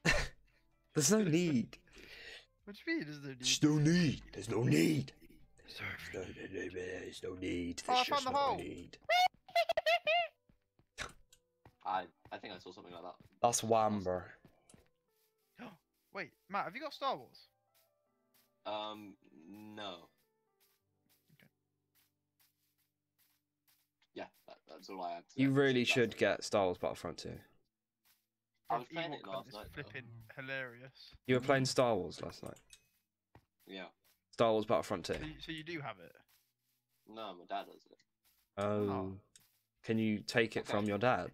There's no need. What do you mean? There's no need? There's no need. There's no need. Sorry. There's no need. Oh, I found the no hole. need. I I think I saw something like that. That's Wamber. Wait, Matt, have you got Star Wars? Um, no. That's all I had. to You say. really That's should get Star Wars Battlefront 2. I was playing it last is night, though. Flipping hilarious. You were playing Star Wars last night. Yeah. Star Wars Battlefront 2. So you, so you do have it. No, my dad has it. Oh. Can you take it Okay. from your dad?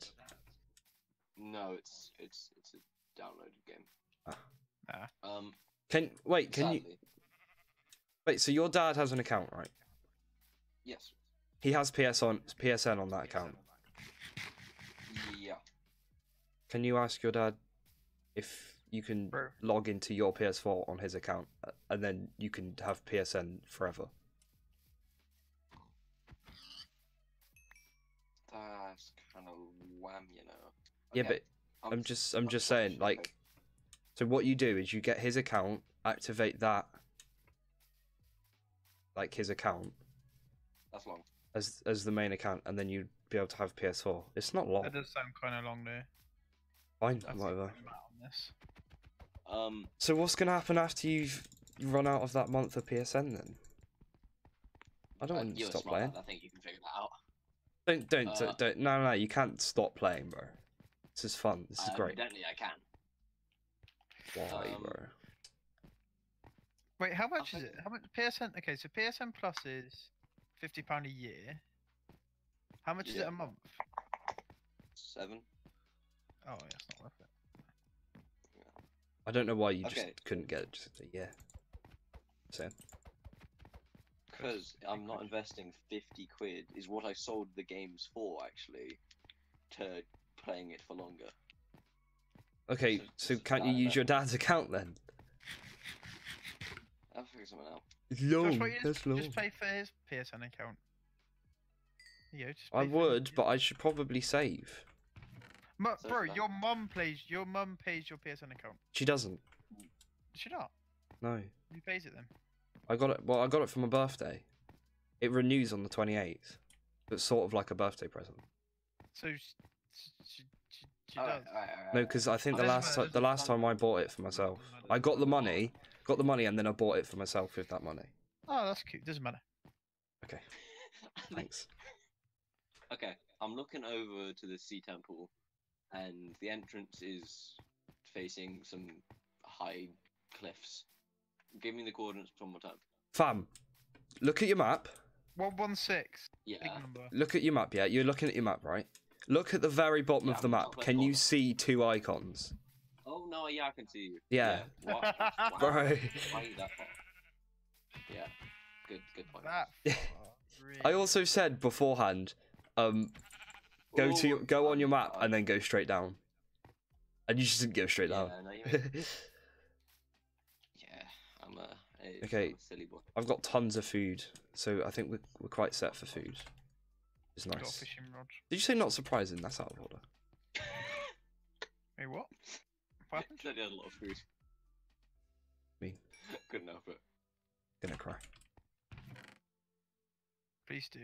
No, it's it's it's a downloaded game. Nah. Um, Can wait? Can you wait? So your dad has an account, right? Yes. He has PS on PSN on that account. Yeah. Can you ask your dad if you can Bro. log into your PS4 on his account, uh, and then you can have PSN forever? That's kind of wham, you know. Yeah, but I'm just I'm just saying, okay. like, so what you do is you get his account, activate that, like his account that's long. As as the main account, and then you'd be able to have PS4. It's not long. That does sound kind of long there. Fine, That's whatever. On this. Um, So what's gonna happen after you've run out of that month of PSN then? I don't Uh, want to you're stop playing. lad, I think you can figure that out. Don't don't Uh, don't, don't no no you can't stop playing, bro. This is fun. This is Uh, great. Definitely, I can. Why, um, bro? Wait, how much is think- it? How much PSN? Okay, so PSN Plus is fifty pound a year. How much is it a month? Seven. Oh, yeah, it's not worth it. I don't know why you okay. just couldn't get it. Just, yeah. Same. Because I'm not investing 50 quid, is what I sold the games for, actually, to playing it for longer. Okay, So- so so can't you that- use your dad's account then? I'll figure something out. It's Josh, long. you That's just, long. just pay for his PSN account. Yeah, just I would, his- but I should probably save. Mu- So bro, your mum plays. Your mum pays your PSN account. She doesn't. Does she not? No. Who pays it then? I got it. Well, I got it for my birthday. It renews on the twenty eighth. It's sort of like a birthday present. So she, she, she, she Alright, does. alright, alright, No, because I think the last matter, the last time I bought it for myself, I got the money, got the money, and then I bought it for myself with that money. Oh, that's cute. Doesn't matter. Okay, thanks. Okay, I'm looking over to the sea temple, and the entrance is facing some high cliffs. Give me the coordinates one more time. Fam, look at your map. One one six. Yeah. Look at your map. Yeah, you're looking at your map, right? Look at the very bottom Yeah, of the map. Can you see two icons? No, yeah, I can see you. Yeah. What? Why- Bro. Why you that far? Yeah. Good. Good point. That. Yeah. I also said beforehand, um, go to your, go on your map and then go straight down. And you just didn't go straight Yeah, down. no, yeah, I'm a, a Okay. I'm a silly boy. I've got tons of food, so I think we're, we're quite set for food. It's Got a nice. fishing rod. Did you say not surprising? That's out of order. Hey, what? What happened? Said he had a lot of food. Me. Couldn't help it. Gonna cry. Please do.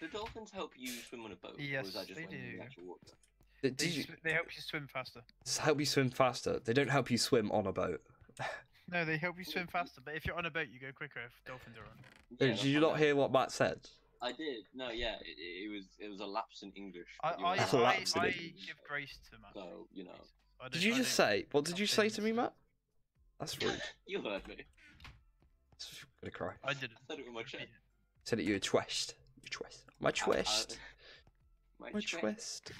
Do dolphins help you swim on a boat? or Yes, is that just they when do. the actual water? Did, They, you sw- they help you swim faster. s- help you swim faster? They don't help you swim on a boat. No, they help you swim faster. But if you're on a boat, you go quicker if dolphins are on. Yeah, did you not hear what Matt said? I did. No, yeah, it, it was it was a lapse in English. I, but you I, That's I, lapse in I give grace to Matt. So you know, I Did you I just don't- say? What did you say to me, Matt? That's rude. you heard me. I'm gonna cry. I didn't. I said it with my chest. Repeat it. Said it. You were twist. You twist. My I- I- twist. my My chest. twist.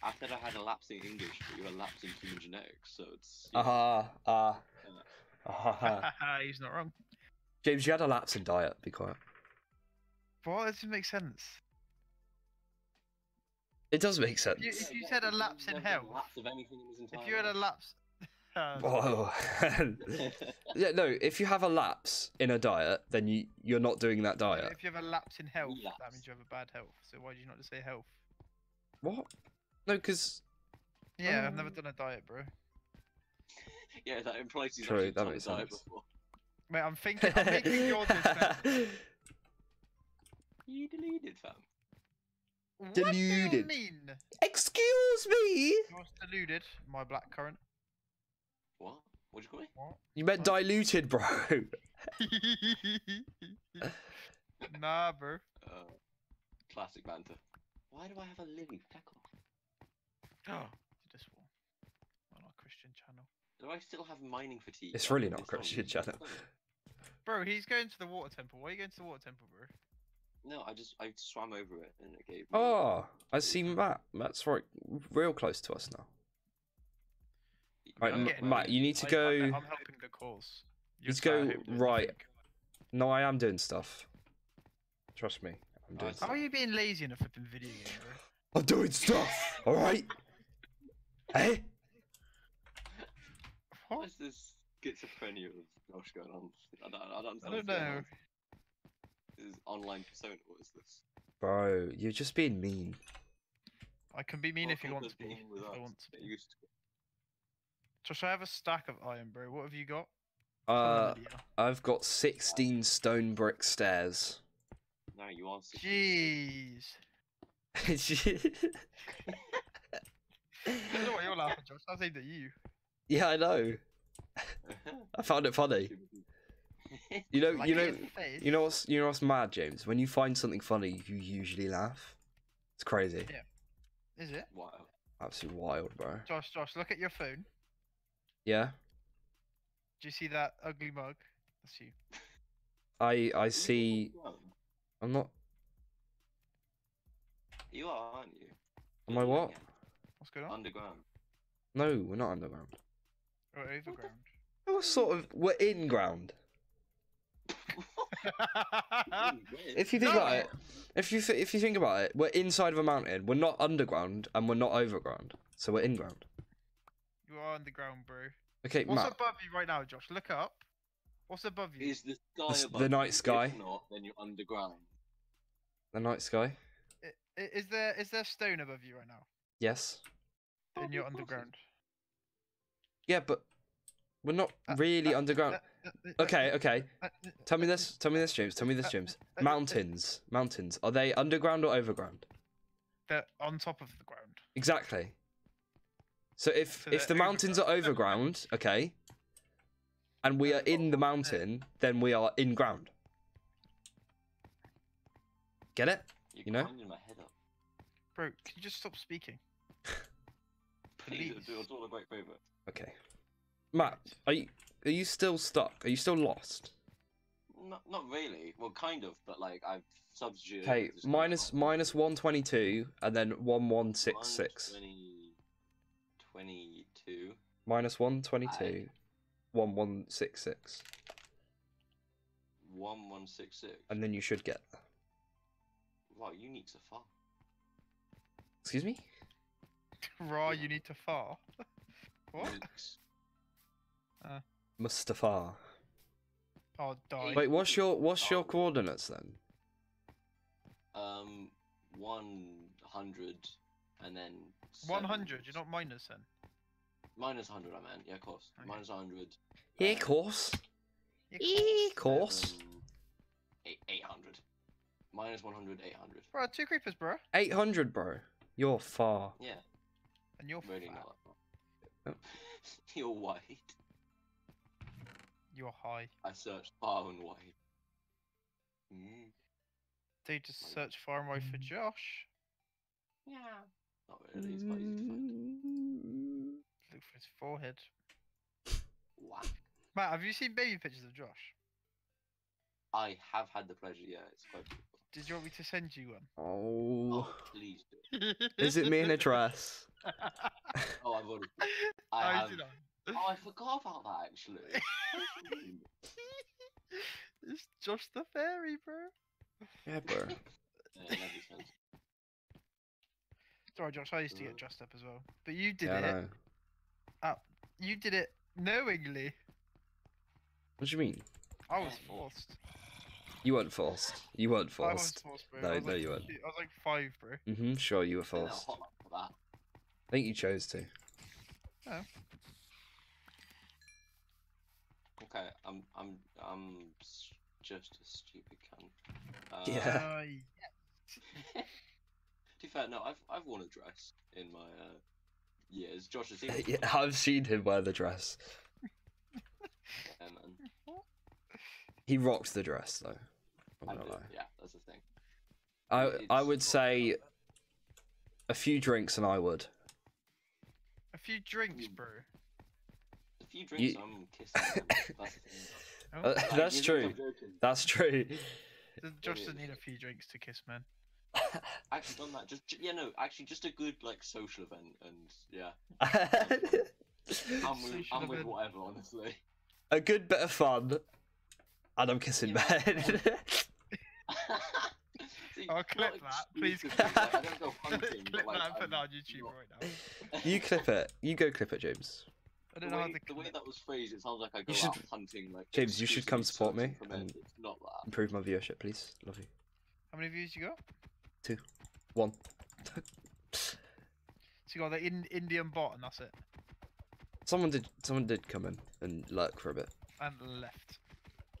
I said I had a lapse in English, but you had a lapse in human genetics, so it's. you know, Ah ah ah. He's not wrong. James, you had a lapse in diet. Be quiet. What? That doesn't make sense. It does make sense. You- if you what, said a lapse in never had a health, lapse of anything in his entire If you had a lapse. Oh. Yeah, no. If you have a lapse in a diet, then you you're not doing that diet. If you have a lapse in health, that means you have a bad health. So why did you not just say health? What? No, because Yeah, I've never Um, done a diet, bro. yeah, that implies he's True, that done a makes diet sense. before. Mate, I'm thinking. I'm making your defense. You deleted, fam. What do you Deluded. mean? Excuse me. Yours deluded. My black currant. What? What'd you call me? What? You meant What? diluted, bro. nah, bro. Uh, classic banter. Why do I have a living peckle? Oh, this one. On our Christian channel. Do I still have mining fatigue? It's really not this long? Christian channel. Bro, he's going to the water temple. Why are you going to the water temple, bro? No, I just I swam over it and it gave. me- Oh, I see Matt. Matt's right, real close to us now. Right, I'm M- getting Matt, you need to go. I'm, I'm helping the cause. You need Let's go sat here doing right. No, I am doing stuff. Trust me, I'm oh, doing Nice. How stuff. are you being lazy in a flipping video game, bro? I'm doing stuff. All right. Hey. Eh? What is this schizophrenia of Josh going on? I don't, I don't, I don't know. On. This is online persona. What is this? Bro, you're just being mean. I can be mean if you Welcome want to be. being with If I us. want to Get be. used to it. Josh, I have a stack of iron, bro. What have you got? Uh, them, I've got 16 stone brick stairs. No, you are. sick. Jeez. I don't know why you're laughing, Josh. I think that you. yeah, I know. I found it funny. You know, Like you know, it in the face. you know what's you know what's mad, James? When you find something funny, you usually laugh. It's crazy. Yeah. Is it? wow. Absolutely wild, bro. Josh, Josh, look at your phone. Yeah. Do you see that ugly mug? That's you. I I see. I'm not. You are, aren't you? Am I what? it. What's going on? Underground. No, we're not underground. We're overground. We're sort of we're in ground. If you think No. about it, if you th- if you think about it, we're inside of a mountain. We're not underground and we're not overground, so we're in ground. you are underground, bro. Okay, What's Matt. above you right now, Josh? Look up. What's above you? Is the sky s- above the night you? sky. If not, then you're underground. The night sky. I- i- Is there is there stone above you right now? Yes. Then you're of course it is. underground. Yeah, but we're not Uh, really uh, underground. Uh, uh, uh, uh Okay, okay. Tell me this. Tell me this, James. Tell me this, James. Mountains. Mountains. Are they underground or overground? They're on top of the ground. Exactly. So if So if the they're mountains are overground, okay, and we are in the mountain, then we are in ground. Get it? You're You know? grinding my head up. Bro, can you just stop speaking? Please, Please. do it's all a great favour. Okay. Matt, are you are you still stuck? Are you still lost? Not, not really. Well, kind of, but like I've substituted. Okay, minus kind minus one twenty two and then one one six six. 120 22. Minus one twenty two, one one six six, 1166. and then you should get. Wow, you need to far. Excuse me. Raw, you need to far. what? Nukes. Mustafa. Oh, die. Wait, what's your what's your coordinates then? Um, 100 and then. 100, you're not minus then. Minus 100, I meant. Yeah, of course. Okay. Minus 100. Yeah, uh, of course. Yeah, Of course. eight- 800. Minus 100, 800. Bro, two creepers, bro. Eight hundred, bro. You're far. Yeah, And you're really fat. not. Oh. You're white. You're high. I searched far and wide. Mm, They just search far and wide for Josh. yeah. Not really. It's quite easy to find. Look for his forehead. Wow. Matt, have you seen baby pictures of Josh? I have had the pleasure. Yeah, it's quite beautiful. Did you want me to send you one? Oh. Oh, please do. Is it me in a dress? Oh, I've already. I I have. Did I? Oh, I forgot about that actually. it's Josh the fairy, bro. Yeah, bro. Yeah, that makes sense. Sorry, Josh. I used to get Uh, dressed up as well, but you did Yeah, I it. know. You did it knowingly. What do you mean? I was forced. You weren't forced. You weren't I was forced. forced, bro. No, I was no, like, you weren't. I was like five, bro. Mm-hmm. Sure, you were Send out a forced. hotline for that. I think you chose to. Okay, I'm I'm I'm just a stupid cunt. Uh, Yeah. Yeah. To be fair, no, I've I've worn a dress in my uh, years. Josh has seen it. yeah, I've seen him wear the dress. Yeah, man. He rocked the dress though. I'm not do, lie. Yeah, that's the thing. I I would say a few drinks and I would. A few drinks, Mm. bro. A few drinks, You- I'm kissing. Them. That's the thing. Oh, Uh, that's you true. That's true. does- Josh doesn't need a few drinks to kiss, man. Actually, done that. Just yeah, no. Actually, just a good like social event, and yeah, I'm with, I'm with whatever. Honestly. a good bit of fun, and I'm kissing You know, Ben. See, not clip that, please exclusively, clip like, I that. don't go hunting, Clip but, like, that and put that on YouTube right now. you clip it. You go clip it, James. I The don't know way, to the way that was phrased, it sounds like I go should- out hunting. Like James, you should come support me, searching for men. and- It's not that. Improve my viewership, please. Love you. How many views you got? Two, One. So you got the in- Indian bot, and that's it. Someone did. Someone did come in and lurk for a bit. And left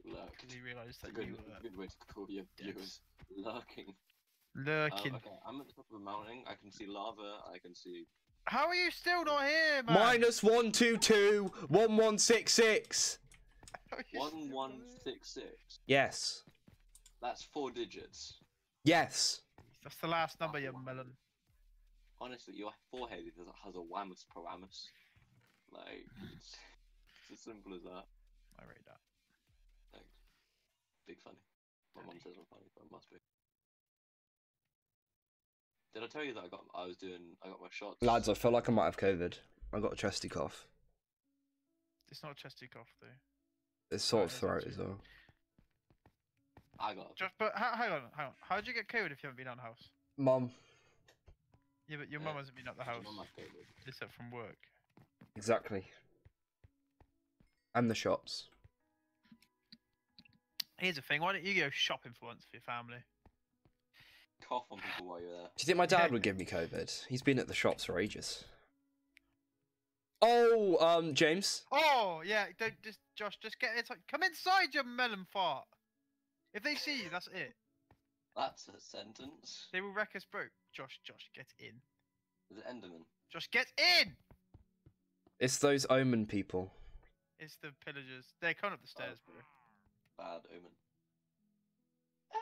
Lurk. because he realised that good, you a were good way to call your viewers. Lurking. Um, lurking. okay, I'm at the top of a mountain. I can see lava. I can see. How are you still not here, man? Minus one two two one one six six. You One stupid. one six six. Yes. That's four digits. Yes. That's the last number, you melon. Honestly, your forehead has, has a whammus paramus. Like, it's, it's as simple as that. I rate that. Thanks. Big funny. My mum says I'm funny, but it must be. Did I tell you that I got I was doing I got my shots? Lads, I feel like I might have COVID. I got a chesty cough. It's not a chesty cough though. It's sort of Right, throat as well. I got Just, but ha- hang on, hang on. How'd you get COVID if you haven't been out of the house? Mum. Yeah, but your Yeah, mum hasn't been out the house Mum had COVID. except from work. Exactly. And the shops. Here's the thing. Why don't you go shopping for once for your family? Cough on people while you're there. Do you think my dad would give me COVID? He's been at the shops for ages. Oh, um, James. Oh yeah, don't just Josh, just get inside. Come inside, you melon fart. If they see you, that's it. That's a sentence. They will wreck us broke. Josh, Josh, get in. Is it Enderman? Josh, get in. It's those omen people. It's the pillagers. They're coming up the stairs, bro. Bad omen.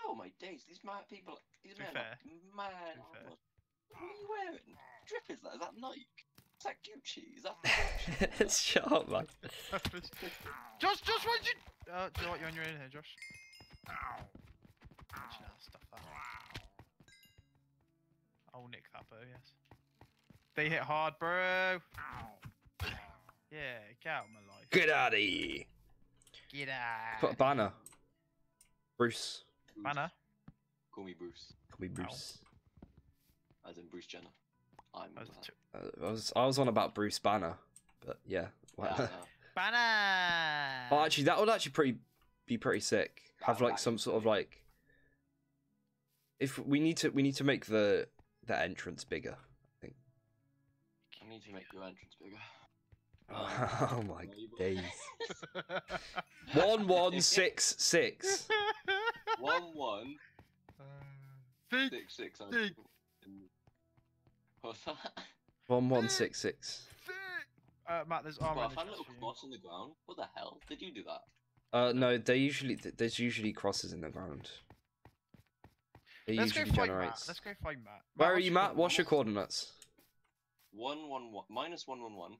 Oh my days, these mad people these To men fair. are mad. To be fair. What are you wearing? Drip is that? Is that Nike? Is that Gucci? Is that Gucci? Shut up, man. Josh, Josh, why'd you? Uh, do you know what? You're on your own here, Josh. Actually, no, stuff that. I'll nick that bow, yes. They hit hard, bro. Yeah, get out of my life. Get out of here. Get out. Put a banner. Bruce. Bruce. Banner. Call me Bruce. Call me Bruce. As in Bruce Jenner. I'm That was too- Uh, I was I was on about Bruce Banner, but yeah. Yeah, Banner. Oh, actually, that would actually pretty be pretty sick. Have like some sort of like. If we need to, we need to make the the entrance bigger. I think. I need to make your entrance bigger. Oh my no, days! One one six six. One one Think. six six. I'm- Dig. What's that? One one six six. think. Uh, Matt, there's armor Well, I the found a chest little for cross on the ground. What the hell? Did you do that? Uh, no, they usually there's usually crosses in the ground. It Let's go usually find generates. Matt. Let's go find Matt. Where are you, Matt? What's your coordinates? One one one minus one one one,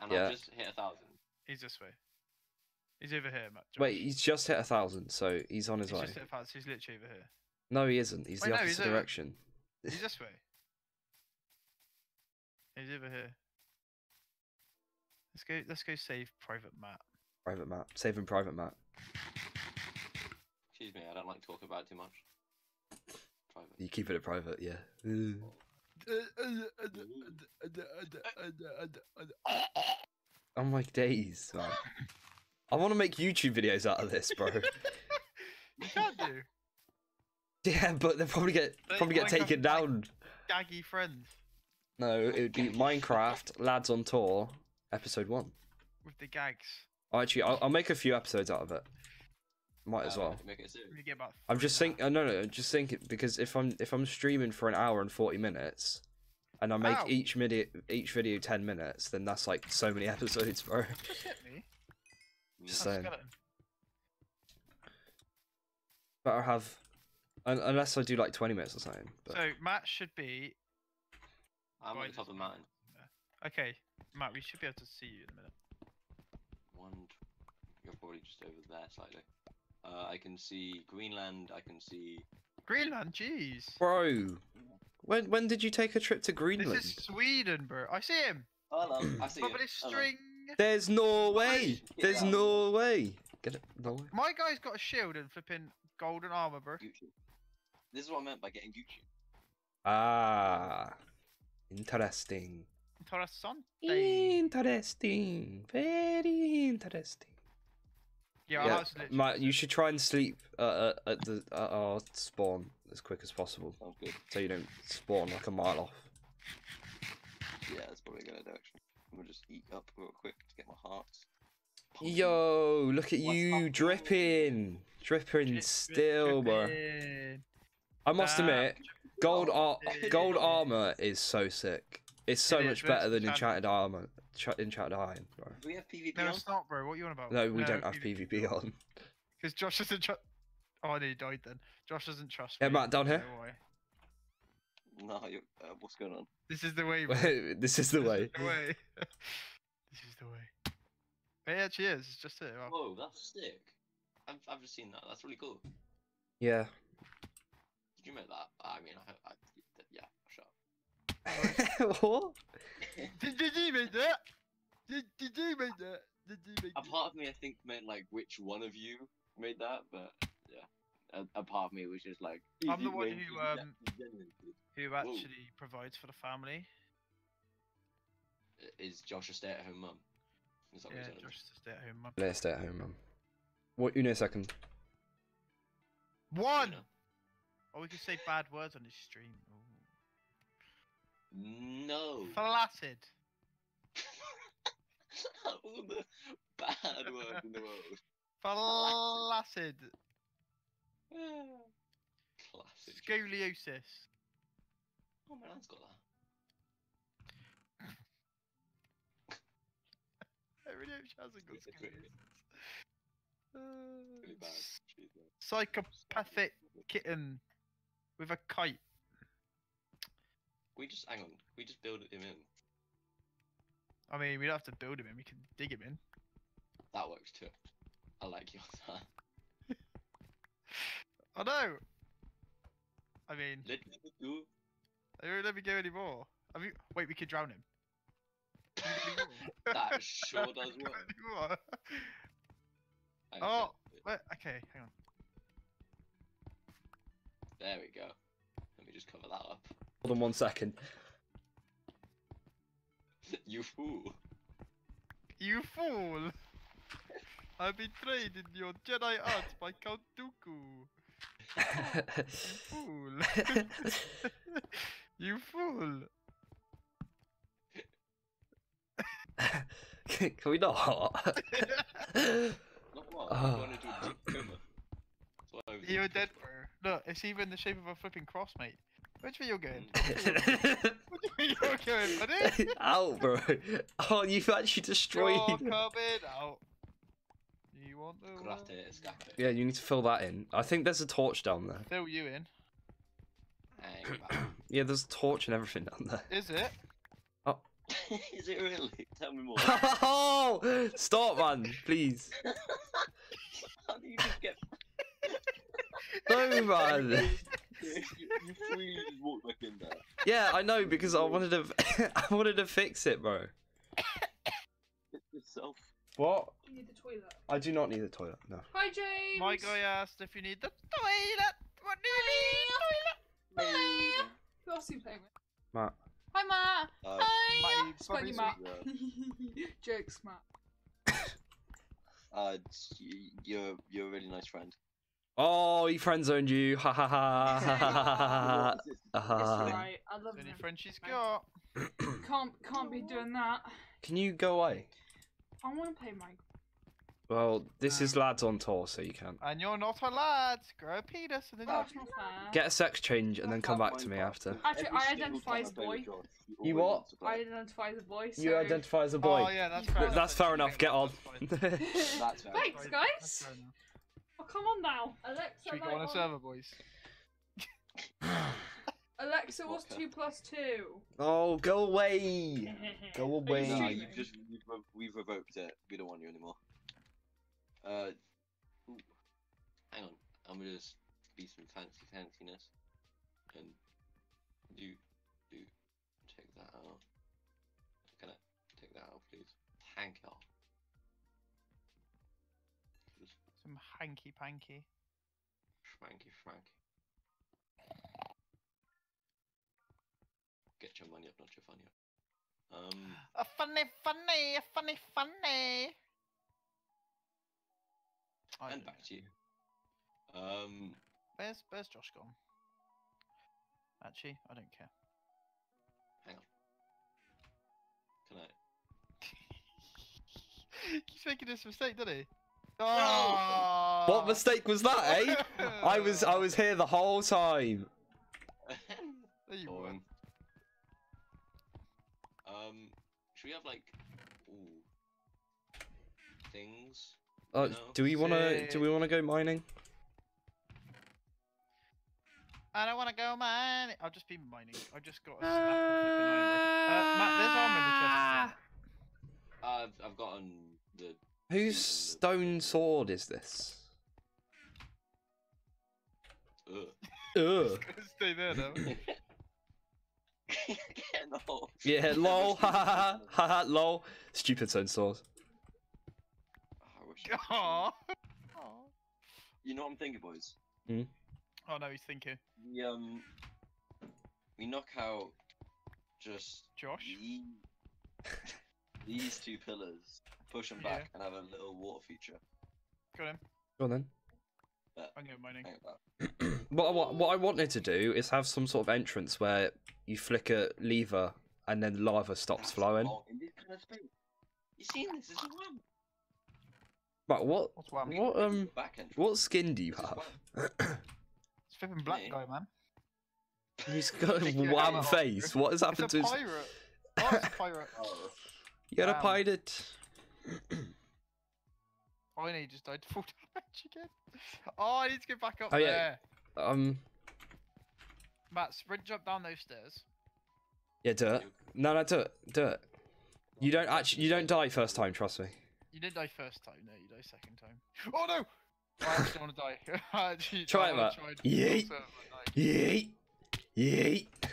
and Yeah. I've just hit a thousand. He's this way. He's over here, Matt. Josh. Wait, he's just hit a thousand, so he's on his He's way. just hit a pass. He's literally over here. No, he isn't. He's Wait, the no, he's opposite over- direction. He's this way. He's over here. Let's go. Let's go save Private Matt. Private Matt, saving Private Matt. Excuse me, I don't like talking about it too much. Private. You keep it a private, yeah. Oh my days, man. I want to make YouTube videos out of this, bro. You can't do. yeah, but they'll probably get They- probably get taken like- down. Gaggy friends No, it would be Minecraft Lads on Tour, episode one. with the gags. Oh, actually, I'll, I'll make a few episodes out of it. Might as well. Make it a series. We get about. I'm just now. think. Uh, no, no, I'm just thinking because if I'm if I'm streaming for an hour and forty minutes, and I make Ow. each video each video ten minutes, then that's like so many episodes, bro. Just hit me. Just Oh, saying. skeleton. Better have, un- unless I do like twenty minutes or something. But So Matt should be. I'm on top of the there's- mountain. Okay, Matt, we should be able to see you in a minute. One. You're probably just over there slightly. Uh, I can see Greenland. I can see. Greenland, jeez. bro, when when did you take a trip to Greenland? This is Sweden, bro. I see him. Hello. I see But you. with his Hello. string. There's no way. Get There's out. no way. Get it? No way. My guy's got a shield and flipping golden armor, bro. Gucci. This is what I meant by getting Gucci. Ah, interesting. Interessante. Interesting. Very interesting. Yeah, Yeah, was. Matt, you should try and sleep uh, uh, at the at our spawn as quick as possible, Sounds good. so you don't spawn like a mile off. Yeah, that's probably a good idea actually. I'm gonna just eat up real quick to get my hearts. pumping. Yo, look at What's you happening? dripping, dripping Drip, still, bro. I must Nah, admit, gold ar- gold armor is so sick. It's so It is, much but better than enchanted. enchanted armor. Enchanted iron, bro. Do we have PvP No, on? it's not, bro. What are you on about? No, we don't have PvP on. Because Josh doesn't trust. Oh, I nearly died then. Josh doesn't trust Yeah, me. Matt, down I here. know why. No, you uh, what's going on? This is the way. bro. this is the This way. is the way. this is the way. It actually is. It's just it. Well, Whoa, that's sick. I've, I've just seen that. That's really cool. Yeah. Did you make that? I mean, I, I yeah, shut up. Did, you that? Did, that? Did you make A part of me, I think, meant like which one of you made that, but yeah, a, a part of me was just like. I'm the one who, um. Who actually provides for the family? Is Josh a stay-at-home mum? Yeah? Josh a stay at home mum. Let's stay at home, mum. What? You know, second. One! Or we could say bad words on this stream. No. Flaccid. All the bad words in the world. Flaccid. Classic. Scoliosis. Oh, my land's got that. I really hope she hasn't got really- scoliosis. Really Uh, bad. s- Psychopathic kitten with a kite. We just hang on. We just build him in. I mean, we don't have to build him in, we can dig him in. That works too. I like your that. I know! I mean, Let me do. they won't let me go anymore. I mean, wait, we could drown him. Can we go anymore? That sure does work. Oh. Wait, okay, hang on. There we go. Up. Hold on one second. you fool. You fool! I've been trained in your Jedi arts by Count Dooku. Fool! you fool! Can we not? Not what? Oh. You wanna do Dick Coomer? That's what I was You're looking dead, for. bro. Look, it's even the shape of a flipping cross, mate. Which way you're going? Mm. Which way you're going, buddy? Out, bro. Oh, you've actually destroyed. You're coming out. You want the world? Karate escape. Yeah, you need to fill that in. I think there's a torch down there. Fill you in. Yeah, there's a torch and everything down there. Is it? Is it really? Tell me more. Oh, stop, man, please. How do you just get? No, man. You, you freely just walked back in there. Yeah, I know because I wanted to. I wanted to fix it, bro. Yourself. What? You need the toilet. I do not need the toilet. No. Hi, James. My guy asked if you need the toilet. What do you need? Toilet. Who else are you playing with? Matt. Hi, Matt. Uh, Hi. my Spaggy Matt. Jokes, Matt. uh, you're you're a really nice friend. Oh, he friend zoned you. Ha ha ha ha ha ha. What is this? It's alright. I love Any him. friend she's got. Can't can't be doing that. Can you go away? I want to play my. Well, this is lads on tour, so you can't. And you're not a lad. Grow a penis and then That's not fair. Get a sex change and then come back to me after. Actually, I identify as I play with boy. You what? wants to play. I identify as a boy. So... You identify as a boy. Oh yeah, that's fair. enough, That's fair enough. Get on. That's fair. Thanks, That's guys. Fair enough. Oh, come on now, Alexa. Should we like go on a server, boys? Alexa, what's Vodka. two plus two? oh, go away. Go away. Nah, streaming? you've just we've, we've revoked it. We don't want you anymore. Uh, ooh. hang on. I'm gonna just be some fancy fanciness, and do do take that out. Can I take that out, please? Thank you. Hanky panky. schmanky schmanky. Get your money up, not your funny up. Um. A funny, funny, a funny, funny. I and back know. to you. Um, Where's Where's Josh gone? Actually, I don't care. Hang on. Can I? He's making this mistake, doesn't he? Oh! What mistake was that, eh? I was I was here the whole time. There you Go were. on. Um, should we have like, ooh, things? Uh, No. do we want to? Do we want to go mining? I don't want to go mining. I'll just be mining. I just got a stack of. Uh, Matt, there's armor in the chest. is? I've I've gotten the. Whose stone sword is this? Ugh. Ugh. Stay there though. Getting. Yeah, lol. Ha ha ha ha ha. Lol. Stupid stone sword. I wish I Aww. You know what I'm thinking, boys? Oh no, he's thinking. We um, we knock out just Josh. the- these two pillars, push them back, and have a little water feature. Got him. Go on then. I'm mining. Think what, I, wa- what I wanted to do is have some sort of entrance where you flick a lever and then lava stops That's flowing. long in this kind of space. You seen this? This is one. But what? What's wham? What um? Back entrance. What skin do you This is have? It's flipping black Me? guy, man. He's got a Take your wham helmet off. face. What has It's happened a to his? pirate. Oh, it's a pirate. Oh, You got a Wham. pirate. And he just died to full damage again. Oh, I need to get back up Oh, yeah. Um. Matt, sprint jump down those stairs. Yeah, do it. No, no, do it. Do it. You don't actually. You don't die first time. Trust me. You didn't die first time, no, you die second time. Oh no! I actually want to die. I actually, Try I it, wanna Matt. Yeet. Yeet. Yeet. that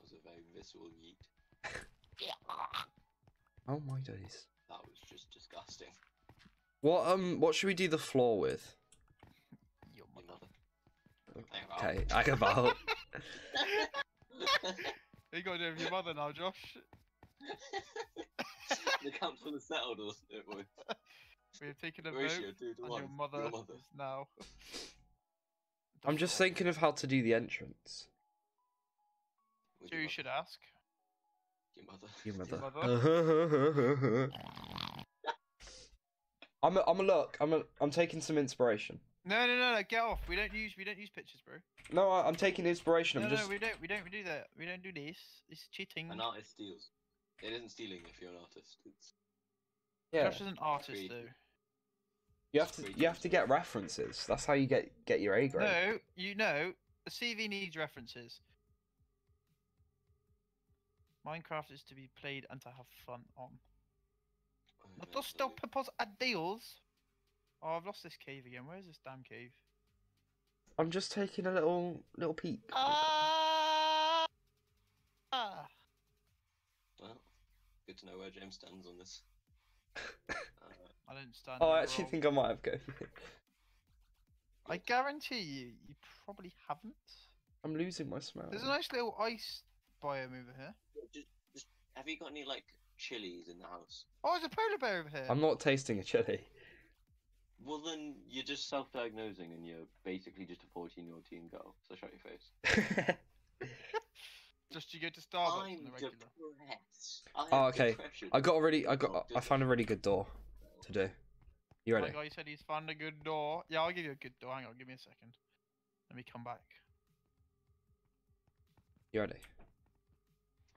was a very visceral yeet. Oh my days. That was just disgusting. What um? What should we do the floor with? Your You mother. mother. Hang about. Okay, I about. You gotta do it with your mother now, Josh. the council has settled us. It was. We have taken a Ratio vote, two to and one. your mother, Your mother. is now. I'm just thinking of how to do the entrance. With Who you should ask? Your mother. Your mother. I'm a, I'm a look. I'm a, I'm taking some inspiration. No, no, no, no, get off. We don't use, we don't use pictures, bro. No, I, I'm taking inspiration. No, I'm just. no, we don't, we don't do that. We don't do this. It's cheating. An artist steals. It isn't stealing if you're an artist. It's Yeah. Josh is an artist, Agreed. though. You have to. You have to get references. That's how you get get your A grade. No, you know, a CV needs references. Minecraft is to be played and to have fun on. oh, No man, to stop sorry. purpose. Oh, I've lost this cave again. Where's this damn cave? I'm just taking a little little peek. Ah! Ah! Well, good to know where James stands on this. Uh, I don't stand. Oh, I actually roll. think I might have go. I guarantee you, you probably haven't. I'm losing my smell. There's a nice little ice biome over here. just, just, have you got any like chilies in the house? Oh, there's a polar bear over here. I'm not tasting a chili. Well, then you're just self-diagnosing, and you're basically just a 14-year-old teen girl. So shut your face. Just you go to Starbucks I'm the regular. depressed. I Oh, okay. depression. I got a really. I got. Oh, I found a really good door to do. You oh My ready? guy said he's found a good door. Yeah, I'll give you a good door. Hang on, give me a second. Let me come back. You ready?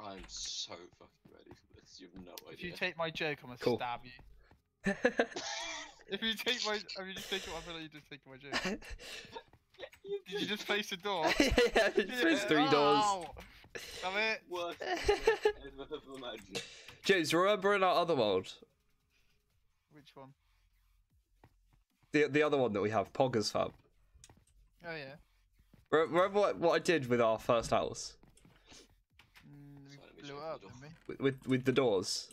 I'm so fucking ready for this. You have no idea. If you take my joke, I'm gonna Cool. stab you. If you take my, I mean, just take it. I feel like you just take my joke. Did you just face a door? yeah, it's those three doors. Ow! Damn it! Worst I've ever imagined. James, remember in our other world, Which one? the the other one that we have, Poggers Fab. Oh yeah. Re- Remember what, what I did with our first house Mm, Sorry, let me we blew it up, didn't we? with with, with the doors.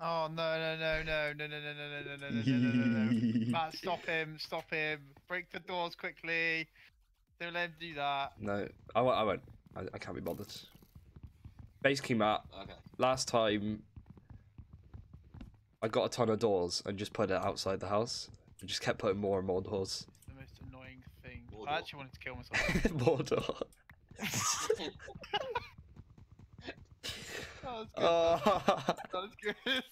Oh no no no no no no no no no no no no no no no! Matt, stop him! Stop him! Break the doors quickly! Don't let him do that. No, I won't. I won't. I, I can't be bothered. Basically, Matt, Okay. last time I got a ton of doors and just put it outside the house. I just kept putting more and more doors. It's the most annoying thing. More I door. actually wanted to kill myself. more door. That was good. Oh, That was good.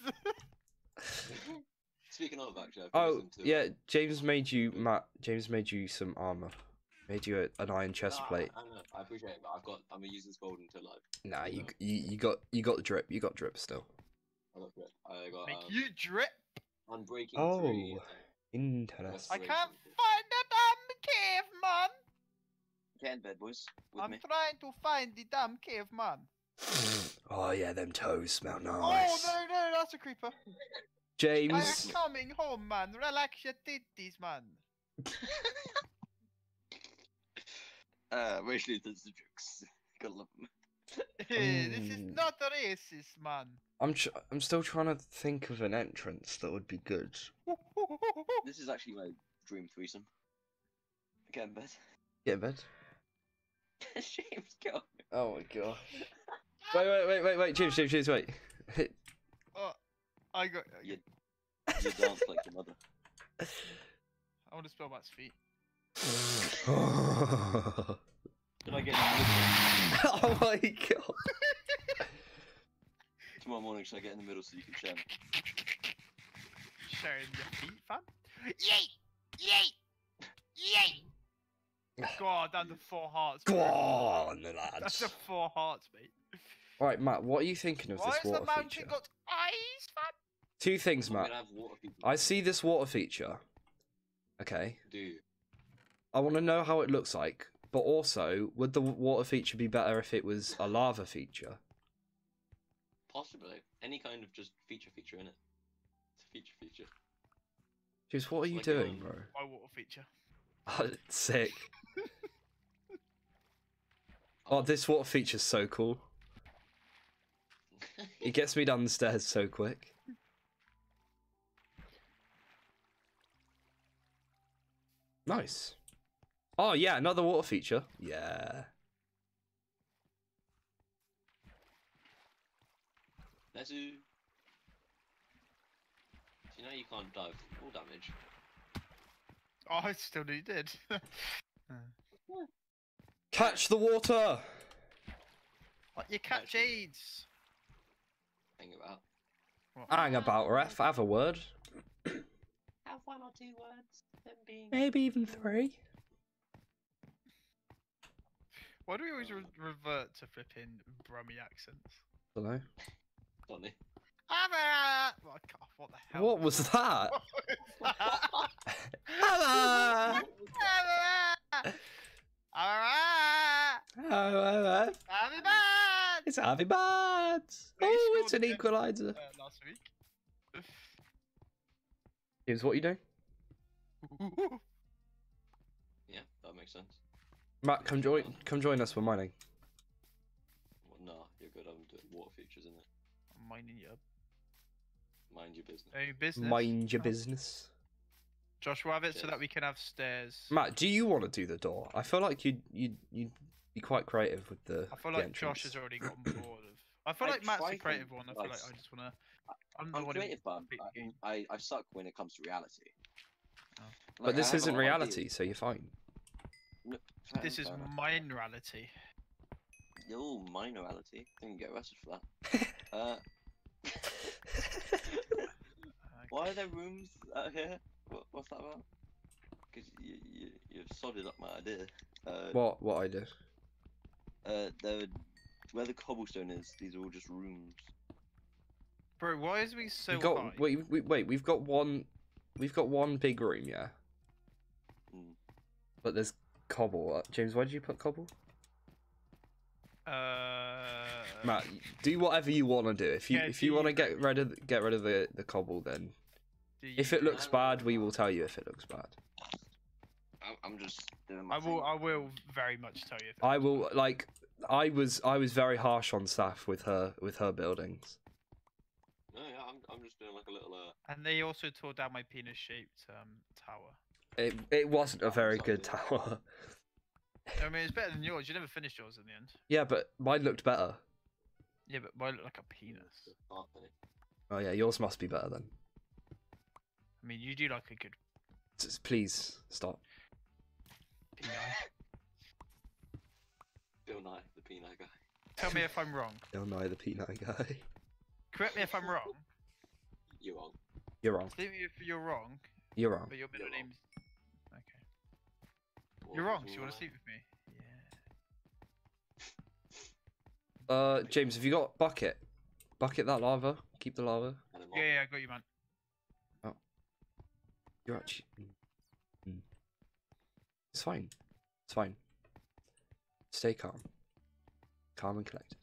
Speaking of, actually, I've oh to yeah, James made you Matt. James made you some armor. Made you a, an iron chest No, I- plate. I, know, I appreciate it, but I've got. I'm gonna use this gold until like Nah, you, No. you you got you got the drip. You got drip still. I got grip. I got Make um, you drip. unbreaking Oh. three. Interesting. I can't find the damn caveman. Get in bed, boys. With I'm me. trying to find the damn caveman. oh yeah, them toes smell nice. Oh no, no, that's a creeper. James, I am James, coming home, man. Relax your titties, man. Uh, racially sensitive jokes. Gotta love them. this is Mm. not racist, man. I'm tr- I'm still trying to think of an entrance that would be good. This is actually my dream threesome. Get in bed. Get in bed. James, go. Oh my god. Wait, wait, wait, wait, wait, James, James, James, wait. oh, I got. You, you dance like your mother. I want to spell Matt's feet. oh Did I get in the middle? Oh my god. Tomorrow morning, should I get in the middle so you can share? me? Sharing your feet, fam. Yay! Yay! Yay! God, that's the four hearts. Go mate. on, That's the four hearts, mate. Right, Matt, what are you thinking of Why this has the water mountain feature? got eyes, fam? Two things, Matt. gonna have water people. I see this water feature. Okay. Do. I want to know how it looks like, but also, would the water feature be better if it was a lava feature? Possibly. Any kind of just feature feature in it. It's a feature feature. James, what are you Like, doing, um, bro? My water feature. Oh, sick. Oh, this water feature's so cool. It gets me down the stairs so quick. Nice. Oh yeah, another water feature. Yeah. Let's do. You know you can't dive full damage. Oh, I still needed. Uh. Catch the water. what you catch Actually- AIDS? Hang about. What? Hang about, ref. Have a word. Have one or two words. Being. Maybe even three. Why do we always re- revert to flipping Brummy accents? don't know. Funny. What what the hell? What was that? What was that? Hello. Ah, Hello. Bad! It's Harvey Barnes. Oh, it's an equaliser. Uh, last week. James, what are you doing? Yeah, that makes sense. Matt, come join. Come join us. We're mining. Well, nah, you're good. I'm doing water features in it. I'm minding your Mind your business. own business. Mind your Oh. business. Josh, we'll have it so that we can have stairs. Matt, do you want to do the door? I feel like you'd you'd you'd be quite creative with the. I feel the like Josh has already gotten bored of. I feel I like Matt's try the creative one. I feel like. I just wanna. I'm the I'm one who creative, but beat the. I, I, I suck when it comes to reality. Oh. But Like, I this isn't reality, ideas. so you're fine. No, This is enough, fair mine reality. Oh, minorality. I think you get arrested for that. uh, why are there rooms out here? What, what's that about? Because you, you, you've sodded up my idea. Uh, what what I do? uh, there, where the cobblestone is, these are all just rooms. Bro, why is we so we got high? wait, wait wait we've got one we've got one big room yeah, Mm. but there's cobble. Uh, James, why did you put cobble? Uh, Matt, do whatever you want to do. If you Yeah, if you do want to get rid of the- get rid of the the cobble, then do if it looks bad, we will tell you if it looks bad. I'm, I'm just doing my I will. thing. I will very much tell you. If it I will bad. like I was I was very harsh on staff with her with her buildings. No, yeah, I'm, I'm just doing like a little. Uh, And they also tore down my penis-shaped um, tower. It it wasn't a very good tower. I mean, it's better than yours. You never finished yours in the end. yeah, but mine looked better. Yeah, but mine looked like a penis. Oh yeah, yours must be better then. I mean, you do like a good S- Please stop. penis. Bill Nye, the peanut guy. Tell me if I'm wrong. Bill Nye the peanut guy. Correct me if I'm wrong. You're wrong. You're wrong. Tell me if you're wrong, You're wrong. but your middle You're wrong. name's okay. You're wrong. Waffles So you want to sleep with me? Yeah. Uh, James, have you got bucket? Bucket that lava. Keep the lava. Yeah, yeah, I got you, man. You're actually. Mm. Mm. It's fine. It's fine. Stay calm. Calm and collected.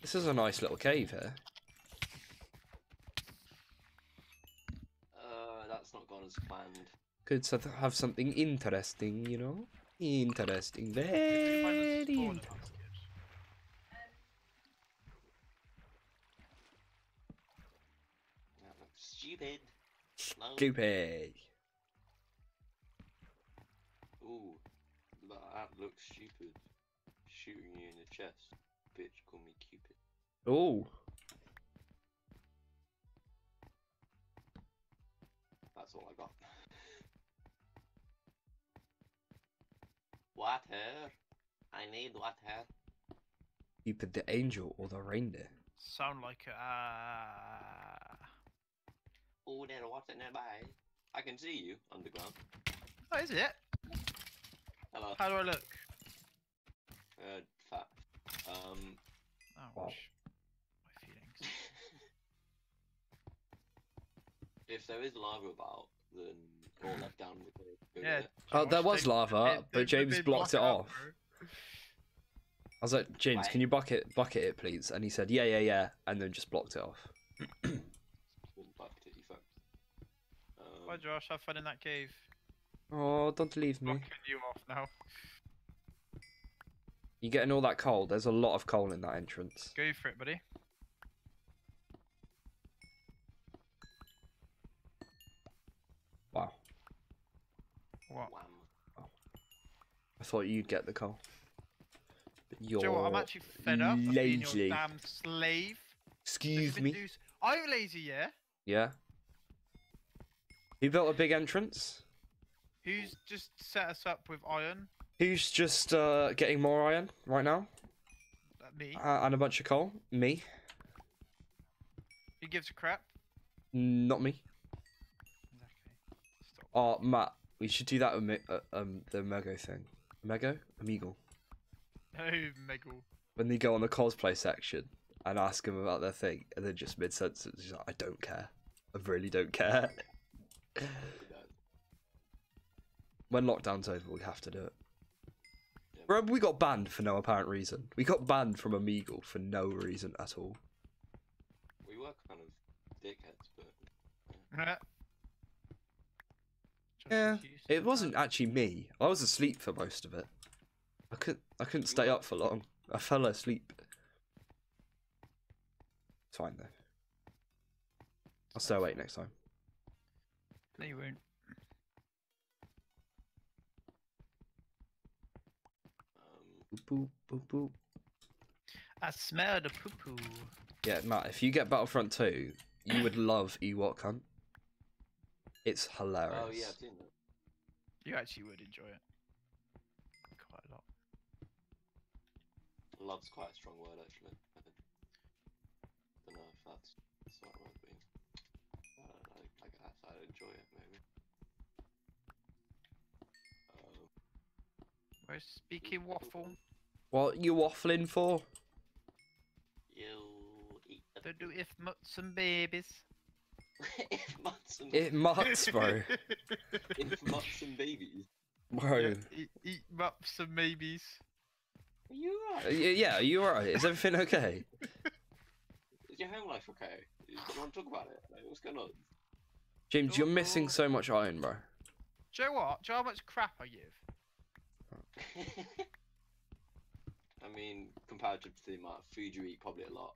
This is a nice little cave here. Uh, that's not gone as planned. Could have something interesting, you know? Interesting. If you find Very us a spawn, interesting. That looks stupid. No. Stupid. Ooh, that looks stupid. Shooting you in the chest. Bitch, call me Cupid. Oh, That's all I got. water. I need water. Cupid the angel or the reindeer. Sound like a. Uh... Oh, there's water nearby. I can see you underground. Oh, is it? Hello. How do I look? Uh, fat. Um. Ouch. Wow. My feelings. If there is lava about, then or left down the cave. Yeah. Oh, there was lava, they- but James blocked it off. bro. I was like, James, Why? can you bucket bucket it, please? And he said, yeah, yeah, yeah, and then just blocked it off. Bye, Josh. Have fun in that cave. Oh, don't leave me. Blocking you off now. You getting all that coal? There's a lot of coal in that entrance. Go for it, buddy. Wow. What? Wham. I thought you'd get the coal. But you're you know what? I'm actually fed up of being lazy. your damn slave. Excuse me. dudes- I'm lazy, yeah? Yeah. Who built a big entrance? Who's just set us up with iron? Who's just uh, getting more iron right now? Uh, me. Uh, and a bunch of coal? Me? Who gives a crap? Not me. Exactly. Stop. Oh, Matt, we should do that with me- uh, um the Mego thing. Mego? Amigo. No, Omegle. When they go on the cosplay section and ask them about their thing, and then just mid sentence, he's like, I don't care. I really don't care. when lockdown's over, we have to do it. Yeah. Remember, we got banned for no apparent reason. We got banned from Omegle for no reason at all. We were kind of dickheads, but Just Yeah, It wasn't actually me. I was asleep for most of it. I couldn't. I couldn't stay up for long. I fell asleep. It's fine though. I'll stay awake next time. No, you won't. um, Boop, boop, boop, boop. I smell the poo poo. Yeah, Matt. If you get Battlefront 2, you would love Ewok Hunt. It's hilarious. oh yeah, I've seen that. You actually would enjoy it. Quite a lot. Love's quite a strong word, actually. I. Don't know if that's that's the right word, but I don't know. I guess I'd enjoy it, maybe. Um, Where's speaking waffle? What you waffling for? you eat the Don't do if mutts and babies. if mutts and It mutts, bro. if mutts and babies. Bro. Yeah, eat, eat mutts and babies. Are you Uh, alright? y- Yeah, are you alright? Is everything okay? Is your home life okay? Do you want to talk about it? Like, what's going on? James, you're Oh, missing oh. so much iron, bro. Do you know what? Do you know how much crap I give? I mean, comparative to the amount of food you eat, probably a lot.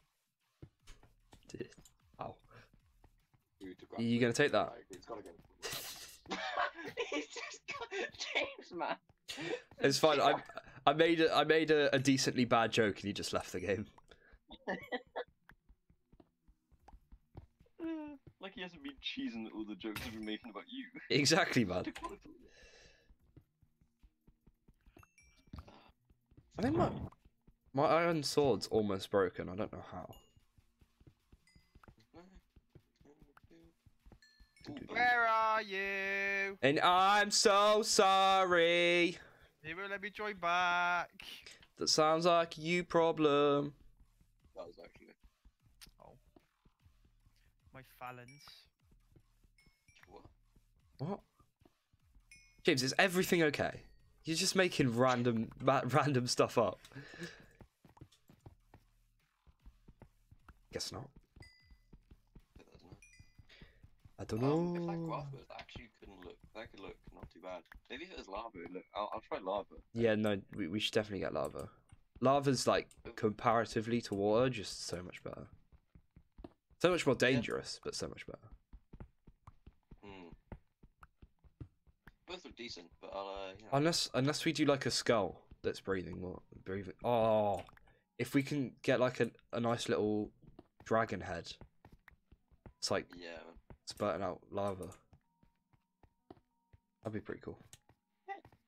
Ow. Food to grab You gonna take that? Like, it's gotta go. He's just got James, man. It's fine. I I made a, I made a, a decently bad joke and he just left the game. Like he hasn't been cheesing all the jokes I've been making about you. Exactly, man. I think my my iron sword's almost broken. I don't know how. Where are you? And I'm so sorry. He won't let me join back. That sounds like you problem. My phalanx. What? What? James, is everything okay? You're just making random random stuff up. Guess not. But that's not- I don't Um, if that know. grass was actually couldn't look, that could look not too bad. Maybe if it was lava, it'd look. I'll, I'll try lava. Yeah, no, we, we should definitely get lava. Lava's like comparatively to water, just so much better. So much more dangerous, but so much better. Hmm. Both look decent, but I'll. Uh, you know, Unless unless we do like a skull that's breathing more breathing. Oh, if we can get like a, a nice little dragon head. It's like yeah. Man. spurting out lava. That'd be pretty cool.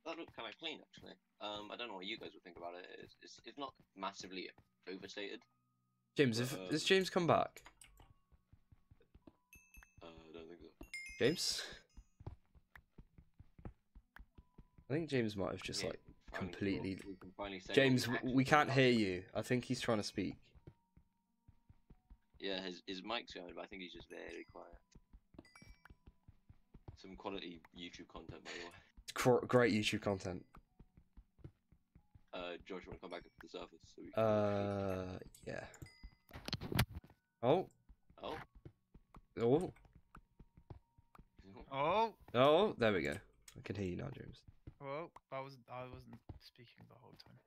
That looked kind of clean actually. Um, I don't know what you guys would think about it. It's it's, it's not massively overstated. James, if Uh, has James come back? James? I think James might have just Yeah, like completely- can finally say what James, we w- actually we think can't hear you. I think he's trying to speak. Yeah, his his mic's going, but I think he's just very quiet. Some quality YouTube content, by the way. Gr- great YouTube content. Uh, Josh, you want to come back up to the surface? So we can... Uh, yeah. Oh, Oh. oh, Oh, oh! There we go. I can hear you now, James. well, I wasn't. I wasn't speaking the whole time.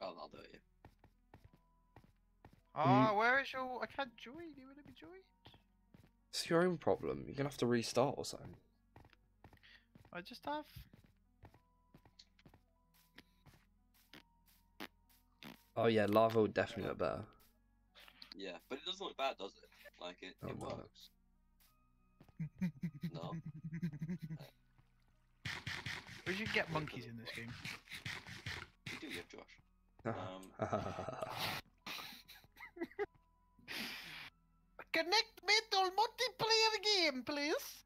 Oh, I'll do it. Yeah. Ah, where is your? I can't join. You want to be joined? It's your own problem. You're gonna have to restart or something. I just have. Oh yeah, lava would definitely look better. Yeah, but it doesn't look bad, does it? Like it, Oh, it no. works. No. We should get monkeys in this game. You do, you have Josh. Um, Connect me to multiplayer game, please.